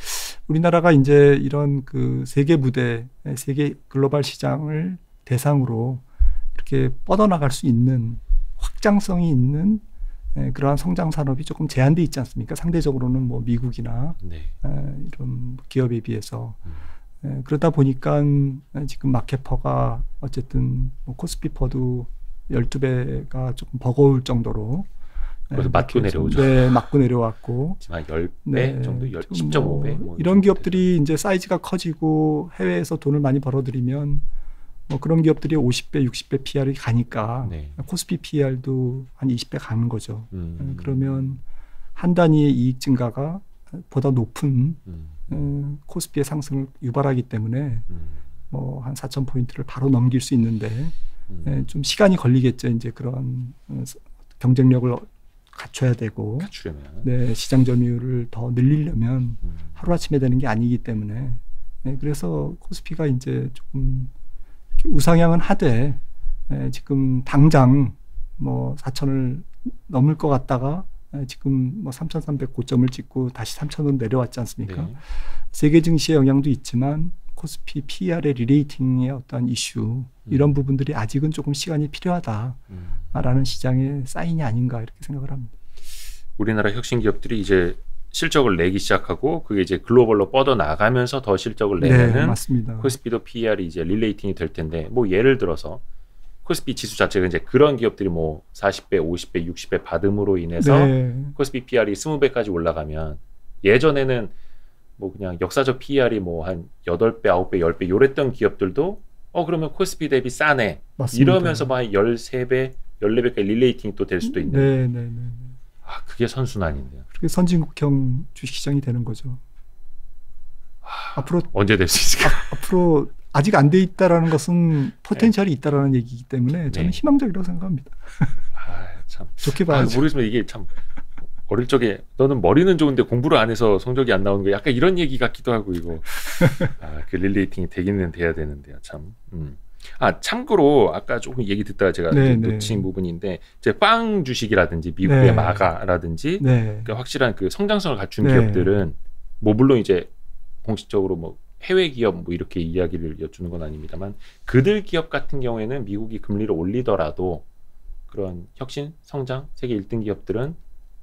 우리나라가 이제 이런 그 세계 무대, 예, 세계 글로벌 시장을 대상으로 이렇게 뻗어나갈 수 있는 확장성이 있는 예, 그러한 성장 산업이 조금 제한돼 있지 않습니까? 상대적으로는 뭐 미국이나 네. 에, 이런 기업에 비해서 음. 에, 그러다 보니까 에, 지금 마켓퍼가 어쨌든 뭐 코스피퍼도 12배가 조금 버거울 정도로 에, 그래서 맞고 좀, 내려오죠. 네, 맞고 내려왔고 한 10배 네, 정도, 10, 좀 10.5배 뭐뭐 이런 기업들이 이제 사이즈가 커지고 해외에서 돈을 많이 벌어들이면 뭐 그런 기업들이 50배, 60배 PR이 가니까 네. 코스피 PR도 한 20배 가는 거죠. 음, 에, 그러면 한 단위의 이익 증가가 보다 높은 음, 음, 코스피의 상승을 유발하기 때문에 음, 뭐한 4천 포인트를 바로 넘길 수 있는데 음. 예, 좀 시간이 걸리겠죠. 이제 그런 어, 서- 경쟁력을 갖춰야 되고 갖추려면 네, 시장 점유율을 더 늘리려면 음, 하루 아침에 되는 게 아니기 때문에 예, 그래서 코스피가 이제 조금 우상향은 하되 에, 지금 당장 뭐 4천을 넘을 것 같다가 에, 지금 뭐 3,300 고점을 찍고 다시 3,000원 내려왔지 않습니까? 네. 세계 증시의 영향도 있지만 코스피 PR의 리레이팅의 어떤 이슈 이런 부분들이 아직은 조금 시간이 필요하다라는 음. 시장의 사인이 아닌가 이렇게 생각을 합니다. 우리나라 혁신 기업들이 이제 실적을 내기 시작하고 그게 이제 글로벌로 뻗어 나가면서 더 실적을 네, 내면은 맞습니다. 코스피도 PER이 이제 릴레이팅이 될 텐데 뭐 예를 들어서 코스피 지수 자체가 이제 그런 기업들이 뭐 40배, 50배, 60배 받음으로 인해서 네, 코스피 PR이 20배까지 올라가면 예전에는 뭐 그냥 역사적 PR이 뭐 한 8배, 9배, 10배 요랬던 기업들도 어 그러면 코스피 대비 싸네 맞습니다. 이러면서 막 13배, 14배까지 릴레이팅이 또 될 수도 있는 네, 네, 네. 아 그게 선순환인데요. 그렇게 선진국형 주식시장이 되는 거죠. 앞으로 언제 될 수 있을까? 앞으로 아직 안 돼 있다라는 것은 *laughs* 포텐셜이 있다라는 얘기이기 때문에 저는 네. 희망적이라고 생각합니다. 아, 참 좋게 아, 봐야죠. 모르겠지만 이게 참 어릴 적에 너는 머리는 좋은데 공부를 안 해서 성적이 안 나오는 거 약간 이런 얘기 같기도 하고 이거 *laughs* 아, 그 릴레이팅이 되기는 돼야 되는데요 참. 음. 아 참고로 아까 조금 얘기 듣다가 제가 네, 네. 놓친 부분인데 이제 빵 주식이라든지 미국의 네. 마가라든지 네, 그러니까 확실한 그 성장성을 갖춘 네. 기업들은 뭐 물론 이제 공식적으로 뭐 해외 기업 뭐 이렇게 이야기를 여쭈는 건 아닙니다만 그들 기업 같은 경우에는 미국이 금리를 올리더라도 그런 혁신 성장 세계 1등 기업들은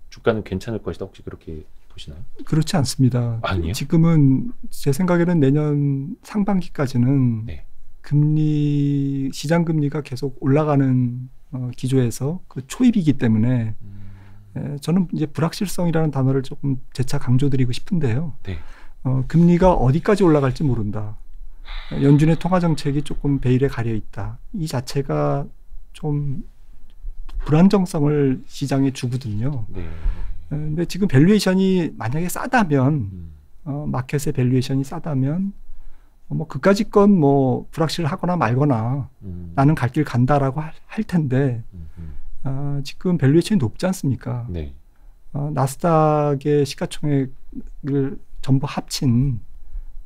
주가는 괜찮을 것이다 혹시 그렇게 보시나요? 그렇지 않습니다. 아니요? 지금은 제 생각에는 내년 상반기까지는 네. 금리 시장 금리가 계속 올라가는 어, 기조에서 그 초입이기 때문에 에, 저는 이제 불확실성이라는 단어를 조금 재차 강조드리고 싶은데요. 네. 어, 금리가 어디까지 올라갈지 모른다. 어, 연준의 통화 정책이 조금 베일에 가려 있다. 이 자체가 좀 불안정성을 시장에 주거든요. 네. 에, 근데 지금 valuation이 만약에 싸다면 음. 어, 마켓의 valuation이 싸다면 어, 뭐 그까짓 건 뭐 불확실하거나 말거나 음. 나는 갈 길 간다라고 할, 할 텐데 음, 음. 아, 지금 valuation이 높지 않습니까? 네. 어, 나스닥의 시가총액을 전부 합친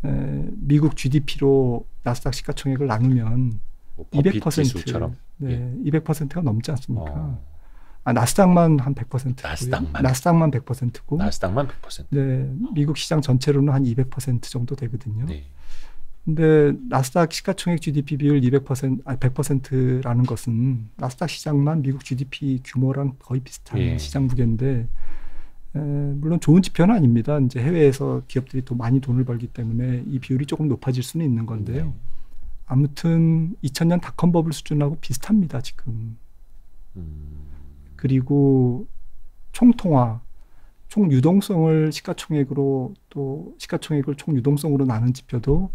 에, 미국 GDP로 나스닥 시가총액을 나누면 뭐 버핏 200% 지수처럼. 네, 200%가 넘지 않습니까? 어, 아, 나스닥만 한 100%고요. 나스닥만? 나스닥만 100%고. 나스닥만 100%. 네, 미국 시장 전체로는 한 200% 정도 되거든요. 네. 근데 나스닥 시가총액 GDP 비율 200% 아니 100%라는 것은 나스닥 시장만 미국 GDP 규모랑 거의 비슷한 예. 시장 무게인데 에, 물론 좋은 지표는 아닙니다. 이제 해외에서 기업들이 더 많이 돈을 벌기 때문에 이 비율이 조금 높아질 수는 있는 건데요. 네. 아무튼 2000년 닷컴 버블 수준하고 비슷합니다 지금. 음. 그리고 총통화, 총 유동성을 시가총액으로 또 시가총액을 총 유동성으로 나눈 지표도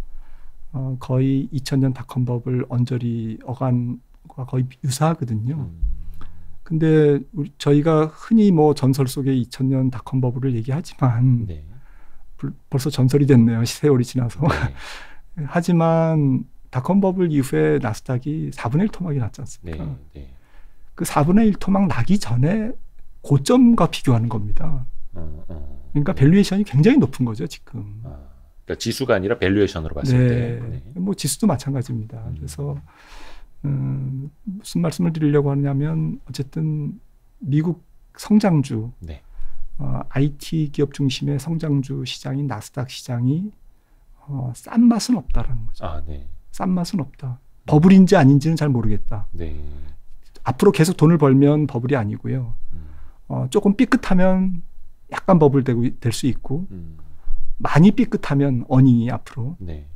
어, 거의 2000년 닷컴 버블 언저리 어간과 거의 유사하거든요. 음. 근데 우리 저희가 흔히 뭐 전설 속의 2000년 닷컴 버블을 얘기하지만 네. 불- 벌써 전설이 됐네요. 세월이 지나서. 네. *laughs* 하지만 닷컴 버블 이후에 나스닥이 4분의 1 토막이 났지 않습니까? 네. 네. 그 4분의 1 토막 나기 전에 고점과 비교하는 겁니다. 어, 어. 그러니까 valuation이 굉장히 높은 거죠, 지금. 아, 그러니까 지수가 아니라 valuation으로 봤을 때. 네. 네. 뭐 지수도 마찬가지입니다. 음. 그래서 음, 무슨 말씀을 드리려고 하냐면 어쨌든 미국 성장주, 네. 어, IT 기업 중심의 성장주 시장인 나스닥 시장이 어, 싼 맛은 없다라는 거죠. 아, 네. 싼 맛은 없다. 버블인지 아닌지는 잘 모르겠다. 네. 앞으로 계속 돈을 벌면 버블이 아니고요. 음. 어, 조금 삐끗하면 약간 버블 되고 될 수 있고 음. 많이 삐끗하면 earning이 앞으로 네.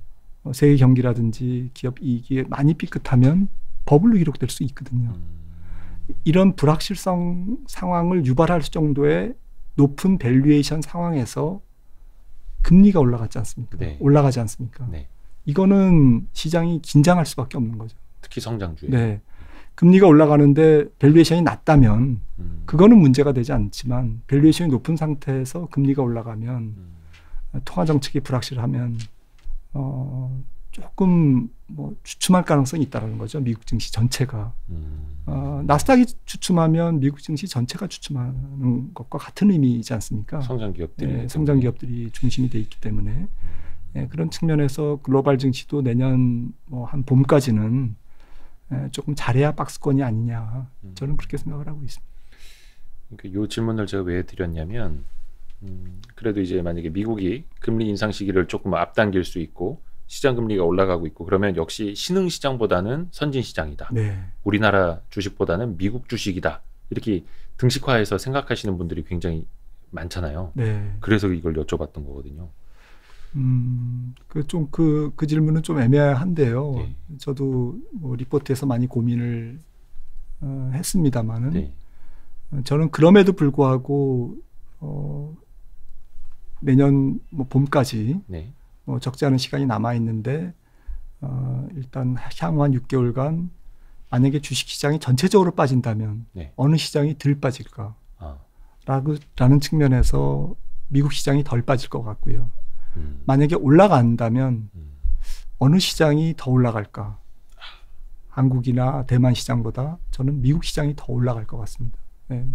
어, 세계 경기라든지 기업 이익이 많이 삐끗하면 버블로 기록될 수 있거든요. 음. 이런 불확실성 상황을 유발할 정도의 높은 valuation 상황에서 금리가 올라갔지 않습니까? 네. 올라가지 않습니까? 네. 이거는 시장이 긴장할 수밖에 없는 거죠. 특히 성장주에. 네. 금리가 올라가는데 valuation이 낮다면 음. 그거는 문제가 되지 않지만 valuation이 높은 상태에서 금리가 올라가면 음. 통화 정책이 불확실하면 어 조금 뭐 주춤할 가능성이 있다라는 거죠. 미국 증시 전체가 음. 어, 나스닥이 주춤하면 미국 증시 전체가 주춤하는 것과 같은 의미이지 않습니까? 성장 기업들이 네, 성장 기업들이 중심이 돼 있기 때문에 예, 그런 측면에서 글로벌 증시도 내년 뭐 한 봄까지는 예, 조금 잘해야 박스권이 아니냐 음. 저는 그렇게 생각을 하고 있습니다. 그러니까 요 질문을 제가 왜 드렸냐면 음, 그래도 이제 만약에 미국이 금리 인상 시기를 조금 앞당길 수 있고 시장 금리가 올라가고 있고 그러면 역시 신흥 시장보다는 선진 시장이다. 네, 우리나라 주식보다는 미국 주식이다. 이렇게 등식화해서 생각하시는 분들이 굉장히 많잖아요. 네. 그래서 이걸 여쭤봤던 거거든요. 음, 그 좀 그 그 질문은 좀 애매한데요. 네. 저도 뭐 리포트에서 많이 고민을 어, 했습니다만은 네. 어, 저는 그럼에도 불구하고 어, 내년 뭐 봄까지 네. 뭐 적지 않은 시간이 남아 있는데 어, 일단 향후 한 6개월간 만약에 주식 시장이 전체적으로 빠진다면 네. 어느 시장이 덜 빠질까? 아. 라고 라는 측면에서 미국 시장이 덜 빠질 것 같고요. 음. 만약에 올라간다면 음. 어느 시장이 더 올라갈까? 한국이나 대만 시장보다 저는 미국 시장이 더 올라갈 것 같습니다. 네,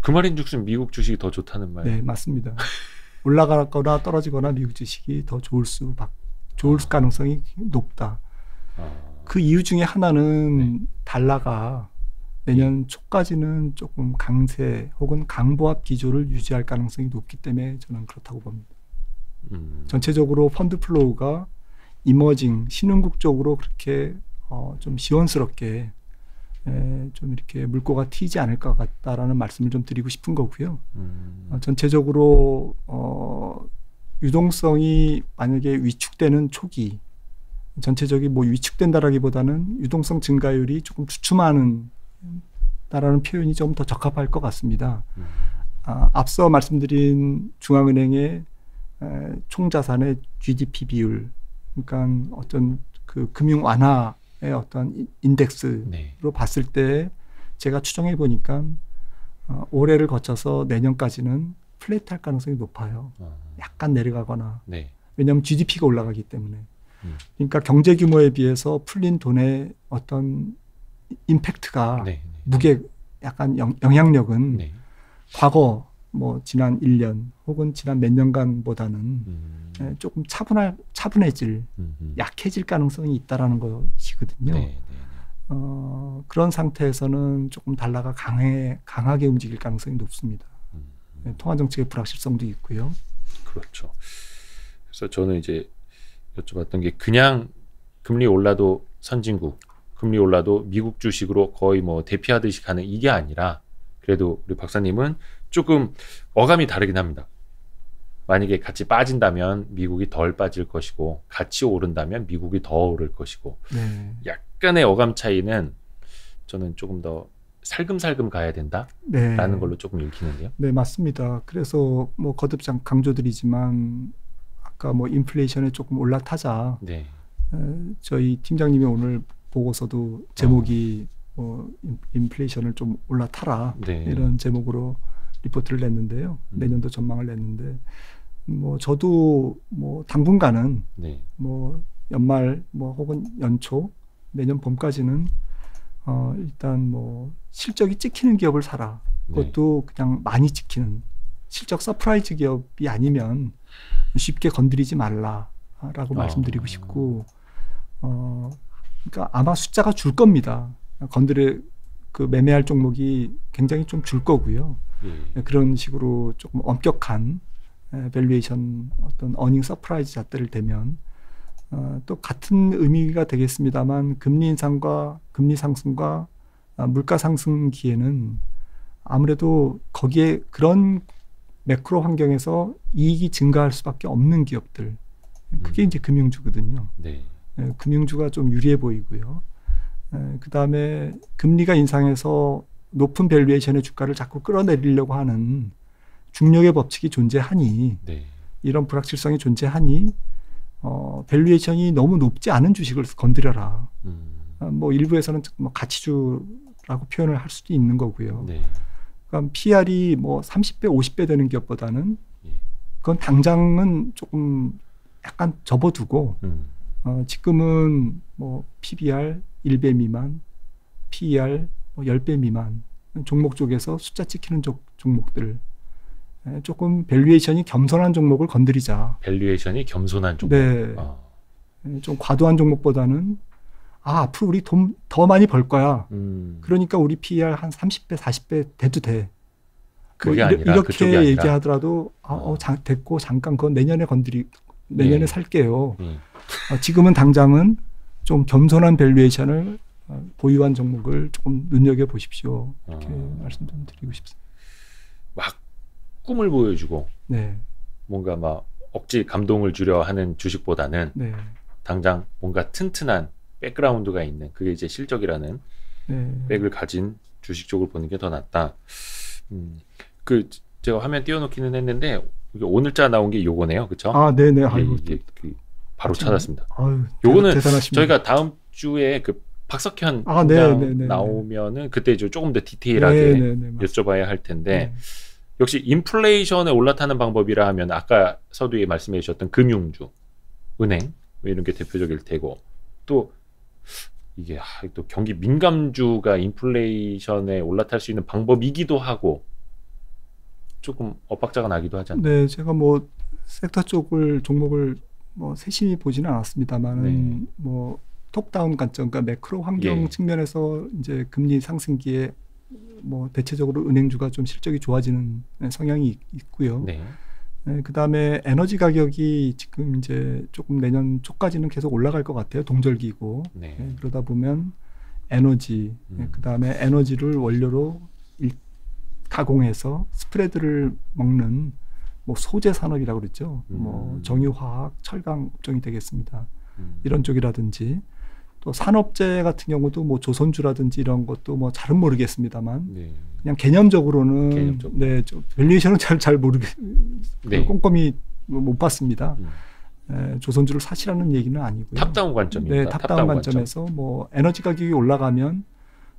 그 말인즉슨 미국 주식이 더 좋다는 말. 네 맞습니다. *laughs* 올라가거나 떨어지거나 미국 주식이 더 좋을 수, 밖- 좋을 아. 가능성이 높다. 아. 그 이유 중에 하나는 네. 달러가 내년 초까지는 조금 강세 혹은 강보합 기조를 유지할 가능성이 높기 때문에 저는 그렇다고 봅니다. 음. 전체적으로 fund flow가 emerging 신흥국 쪽으로 그렇게 어, 좀 시원스럽게 에, 좀 이렇게 물꼬가 트이지 않을 것 같다라는 말씀을 좀 드리고 싶은 거고요. 음. 어, 전체적으로 어, 유동성이 만약에 위축되는 초기 전체적인 뭐 위축된다라기보다는 유동성 증가율이 조금 주춤하는 다라는 표현이 좀 더 적합할 것 같습니다. 음. 아, 앞서 말씀드린 중앙은행의 에, 총자산의 GDP 비율, 그러니까 어떤 그 금융 완화의 어떤 인- 인덱스로 네. 봤을 때 제가 추정해 보니까 어, 올해를 거쳐서 내년까지는 플랫할 가능성이 높아요. 아. 약간 내려가거나 네. 왜냐하면 GDP가 올라가기 때문에. 음. 그러니까 경제 규모에 비해서 풀린 돈의 어떤 임팩트가 네. 네. 무게 약간 영, 영향력은 네. 과거 뭐 지난 1년 혹은 지난 몇 년간보다는 음. 에, 조금 차분할 차분해질 음. 음. 약해질 가능성이 있다라는 것이 거든요. 네. 네. 어, 그런 상태에서는 조금 달러가 강해 강하게 움직일 가능성이 높습니다. 음. 네, 통화 정책의 불확실성도 있고요. 그렇죠. 그래서 저는 이제 여쭤봤던 게 그냥 금리 올라도 선진국, 금리 올라도 미국 주식으로 거의 뭐 대피하듯이 가는 이게 아니라 그래도 우리 박사님은 조금 어감이 다르긴 합니다. 만약에 같이 빠진다면 미국이 덜 빠질 것이고 같이 오른다면 미국이 더 오를 것이고 네. 약간의 어감 차이는 저는 조금 더 살금살금 가야 된다라는 네. 걸로 조금 읽히는데요. 네, 맞습니다. 그래서 뭐 거듭 장- 강조드리지만 아까 뭐 인플레이션에 조금 올라타자 네. 에, 저희 팀장님이 오늘 보고서도 제목이 뭐 인- 인플레이션을 좀 올라타라 네. 이런 제목으로 리포트를 냈는데요. 음. 내년도 전망을 냈는데 뭐 저도 뭐 당분간은 네. 뭐 연말 뭐 혹은 연초 내년 봄까지는 어 일단 뭐 실적이 찍히는 기업을 사라. 네. 그것도 그냥 많이 찍히는 실적 surprise 기업이 아니면 쉽게 건드리지 말라라고 아. 말씀드리고 싶고 어 그러니까 아마 숫자가 줄 겁니다. 건드려 그 매매할 종목이 굉장히 좀 줄 거고요. 예. 그런 식으로 조금 엄격한 valuation 어떤 earning surprise 잣대를 대면 어, 또 같은 의미가 되겠습니다만 금리 인상과 금리 상승과 아, 물가 상승기에는 아무래도 거기에 그런 매크로 환경에서 이익이 증가할 수밖에 없는 기업들 그게 음. 이제 금융주거든요. 네. 예, 금융주가 좀 유리해 보이고요. 그 다음에 금리가 인상해서 높은 valuation의 주가를 자꾸 끌어내리려고 하는 중력의 법칙이 존재하니 네. 이런 불확실성이 존재하니 어, valuation이 너무 높지 않은 주식을 건드려라. 음. 아, 뭐 일부에서는 뭐 가치주라고 표현을 할 수도 있는 거고요. 네. 그러니까 PER이 뭐 30배, 50배 되는 기업보다는 예. 그건 당장은 조금 약간 접어두고 음. 어, 지금은 뭐 PBR 1배 미만, PER 뭐 10배 미만 종목 쪽에서 숫자 찍히는 종, 종목들 예, 조금 valuation이 겸손한 종목을 건드리자. valuation이 겸손한 종목. 네. 어. 예, 좀 과도한 종목보다는 아, 앞으로 우리 돈 더 많이 벌 거야. 음. 그러니까 우리 PER 한 30배, 40배 돼도 돼. 그게 뭐 아니라 이렇게. 얘기하더라도 아, 어. 어, 자, 됐고 잠깐 그건 내년에 건드리 내년에 네. 살게요. 음. 어, 지금은 당장은 좀 겸손한 valuation을 어, 보유한 종목을 조금 눈여겨 보십시오. 이렇게 어. 말씀 좀 드리고 싶습니다. 막 꿈을 보여주고 네, 뭔가 막 억지 감동을 주려 하는 주식보다는 네, 당장 뭔가 튼튼한 백그라운드가 있는 그게 이제 실적이라는 네. 백을 가진 주식 쪽을 보는 게 더 낫다. 음, 그 제가 화면 띄워놓기는 했는데 이게 오늘자 나온 게 요거네요, 그렇죠? 아, 네, 네. 예, 아이고, 이게 그 바로 참, 찾았습니다. 아유, 요거는 대단하십니다. 저희가 다음 주에 그 박석현 아, 네, 네, 네, 네. 나오면은 그때 이제 조금 더 디테일하게 네, 네. 여쭤봐야 할 텐데 네. 역시 인플레이션에 올라타는 방법이라 하면 아까 서두에 말씀해 주셨던 금융주, 은행 뭐 이런 게 대표적일 테고 또 이게 아, 또 경기 민감주가 인플레이션에 올라탈 수 있는 방법이기도 하고 조금 엇박자가 나기도 하잖아요. 네, 제가 뭐 섹터 쪽을 종목을 뭐 세심히 보지는 않았습니다만은 네. 뭐 톱다운 관점, 그러니까 매크로 환경 예. 측면에서 이제 금리 상승기에 뭐 대체적으로 은행주가 좀 실적이 좋아지는 성향이 있- 있고요. 네. 네, 그 다음에 에너지 가격이 지금 이제 조금 내년 초까지는 계속 올라갈 것 같아요. 동절기고 네. 네, 그러다 보면 에너지, 음. 네, 그다음에 에너지를 원료로 일- 가공해서 스프레드를 먹는 뭐 소재 산업이라고 그랬죠. 뭐 음. 정유화학, 철강 업종이 되겠습니다. 음. 이런 쪽이라든지 또 산업재 같은 경우도 뭐 조선주라든지 이런 것도 뭐 잘은 모르겠습니다만 네. 그냥 개념적으로는 개념적으로. 네, 좀 valuation은 잘 잘 모르겠 네. 꼼꼼히 못 봤습니다. 음. 에, 조선주를 사시라는 얘기는 아니고요. top-down 관점입니다. 네, top-down 관점에서 뭐 에너지 가격이 올라가면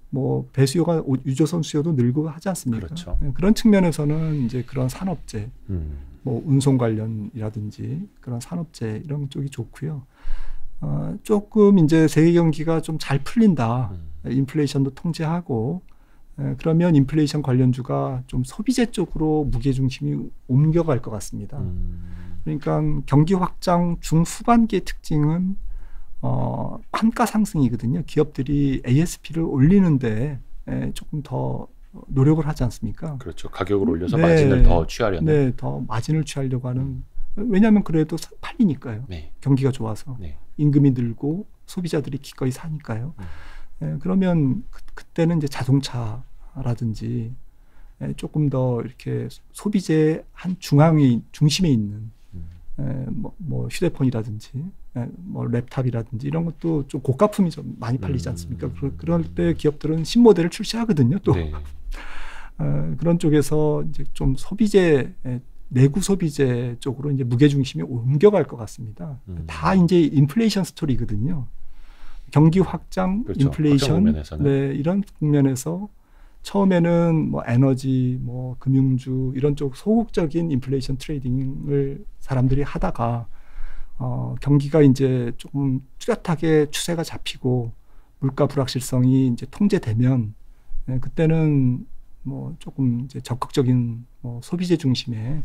뭐 배수요가 오- 유조선 수요도 늘고 하지 않습니까? 그렇죠. 네, 그런 측면에서는 이제 그런 산업재, 음. 뭐 운송 관련이라든지 그런 산업재 이런 쪽이 좋고요. 어, 조금 이제 세계 경기가 좀 잘 풀린다. 음. 인플레이션도 통제하고 에, 그러면 인플레이션 관련주가 좀 소비재 쪽으로 무게 중심이 옮겨갈 것 같습니다. 음. 그러니까 경기 확장 중후반기의 특징은 어, 판가 상승이거든요. 기업들이 ASP를 올리는데 에, 조금 더 노력을 하지 않습니까? 그렇죠. 가격을 올려서 네. 마진을 더 취하려는. 네, 더 마진을 취하려고 하는 왜냐하면 그래도 사- 팔리니까요. 네. 경기가 좋아서 네. 임금이 늘고 소비자들이 기꺼이 사니까요. 음. 에, 그러면 그, 때는 이제 자동차라든지 에, 조금 더 이렇게 소비재 한 중앙에 중심에 있는 음. 에, 뭐, 뭐 휴대폰이라든지 에, 뭐 랩탑이라든지 이런 것도 좀 고가품이 좀 많이 팔리지 음. 않습니까? 그, 그럴 때 기업들은 신모델을 출시하거든요. 또 네. 어, 그런 쪽에서 이제 좀 소비재 에, 내구 소비재 쪽으로 이제 무게 중심이 옮겨갈 것 같습니다. 음. 다 이제 인플레이션 스토리거든요. 경기 확장, 그렇죠. 인플레이션. 네, 이런 국면에서 처음에는 뭐 에너지, 뭐 금융주 이런 쪽 소극적인 인플레이션 trading을 사람들이 하다가 어, 경기가 이제 조금 뚜렷하게 추세가 잡히고 물가 불확실성이 이제 통제되면 네, 그때는 뭐 조금 이제 적극적인 뭐 소비재 중심의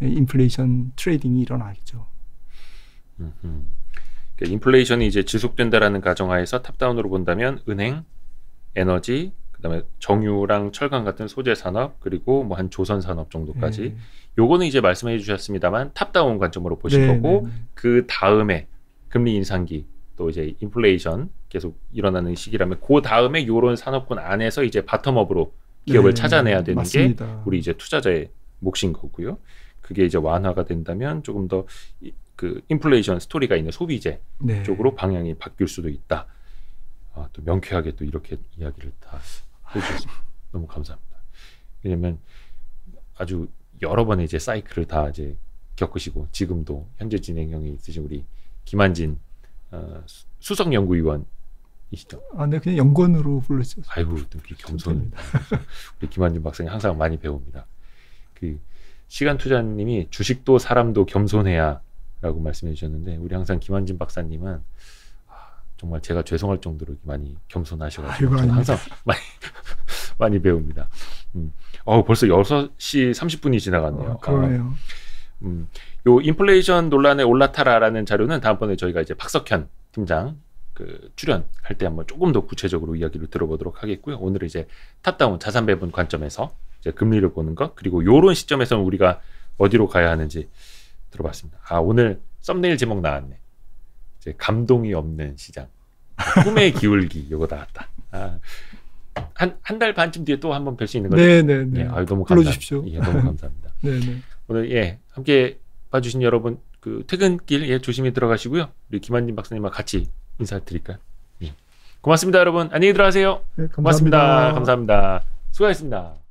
인플레이션 trading이 일어나겠죠. 음. 그러니까 인플레이션이 이제 지속된다라는 가정하에서 top-down으로 본다면 은행, 에너지, 그다음에 정유랑 철강 같은 소재 산업 그리고 뭐 한 조선 산업 정도까지 네. 요거는 이제 말씀해 주셨습니다만 top-down 관점으로 보실 네, 거고 네, 네. 그 다음에 금리 인상기 또 이제 인플레이션 계속 일어나는 시기라면 그 다음에 요런 산업군 안에서 이제 바텀업으로 기업을 네, 찾아내야 되는 게 맞습니다. 우리 이제 투자자의 몫인 거고요. 그게 이제 완화가 된다면 조금 더 그 인플레이션 스토리가 있는 소비재 네. 쪽으로 방향이 바뀔 수도 있다. 아, 또 명쾌하게 또 이렇게 이야기를 다 해주셔서 *laughs* 너무 감사합니다. 왜냐면 아주 여러 번의 이제 사이클을 다 이제 겪으시고 지금도 현재 진행형에 있으신 우리 김한진 어, 수- 수석 연구위원 이시죠. 아, 네, 그냥 연구원으로 불렀죠. 아이고 또 이렇게 겸손. 우리 김한진 박사님 항상 많이 배웁니다. 그 시간 투자님이 주식도 사람도 겸손해야라고 말씀해 주셨는데 우리 항상 김한진 박사님은 아, 정말 제가 죄송할 정도로 많이 겸손하셔가지고 아이고. 항상 많이 *laughs* 많이 배웁니다. 어 벌써 6시 30분이 지나갔네요. 어, 그러네요. 음, 요 인플레이션 논란에 올라타라라는 자료는 다음번에 저희가 이제 박석현 팀장 그 출연할 때 한번 조금 더 구체적으로 이야기를 들어보도록 하겠고요. 오늘은 이제 top-down 자산 배분 관점에서 금리를 보는 것 그리고 요런 시점에서 우리가 어디로 가야 하는지 들어봤습니다. 아 오늘 썸네일 제목 나왔네. 이제 감동이 없는 시장. 꿈의 *laughs* 기울기 요거 나왔다. 아, 한한 달 반쯤 뒤에 또 한번 뵐 수 있는 거죠. 네, 네, 네. 예, 아유 너무 감사. 불러주십시오. 예, 너무 감사합니다. *laughs* 네, 네. 오늘 예 함께 봐주신 여러분 그 퇴근길 예 조심히 들어가시고요. 우리 김한진 박사님과 같이 인사드릴까요? 예. 고맙습니다, 여러분. 안녕히 들어가세요. 네, 고맙습니다. 감사합니다. 수고하셨습니다.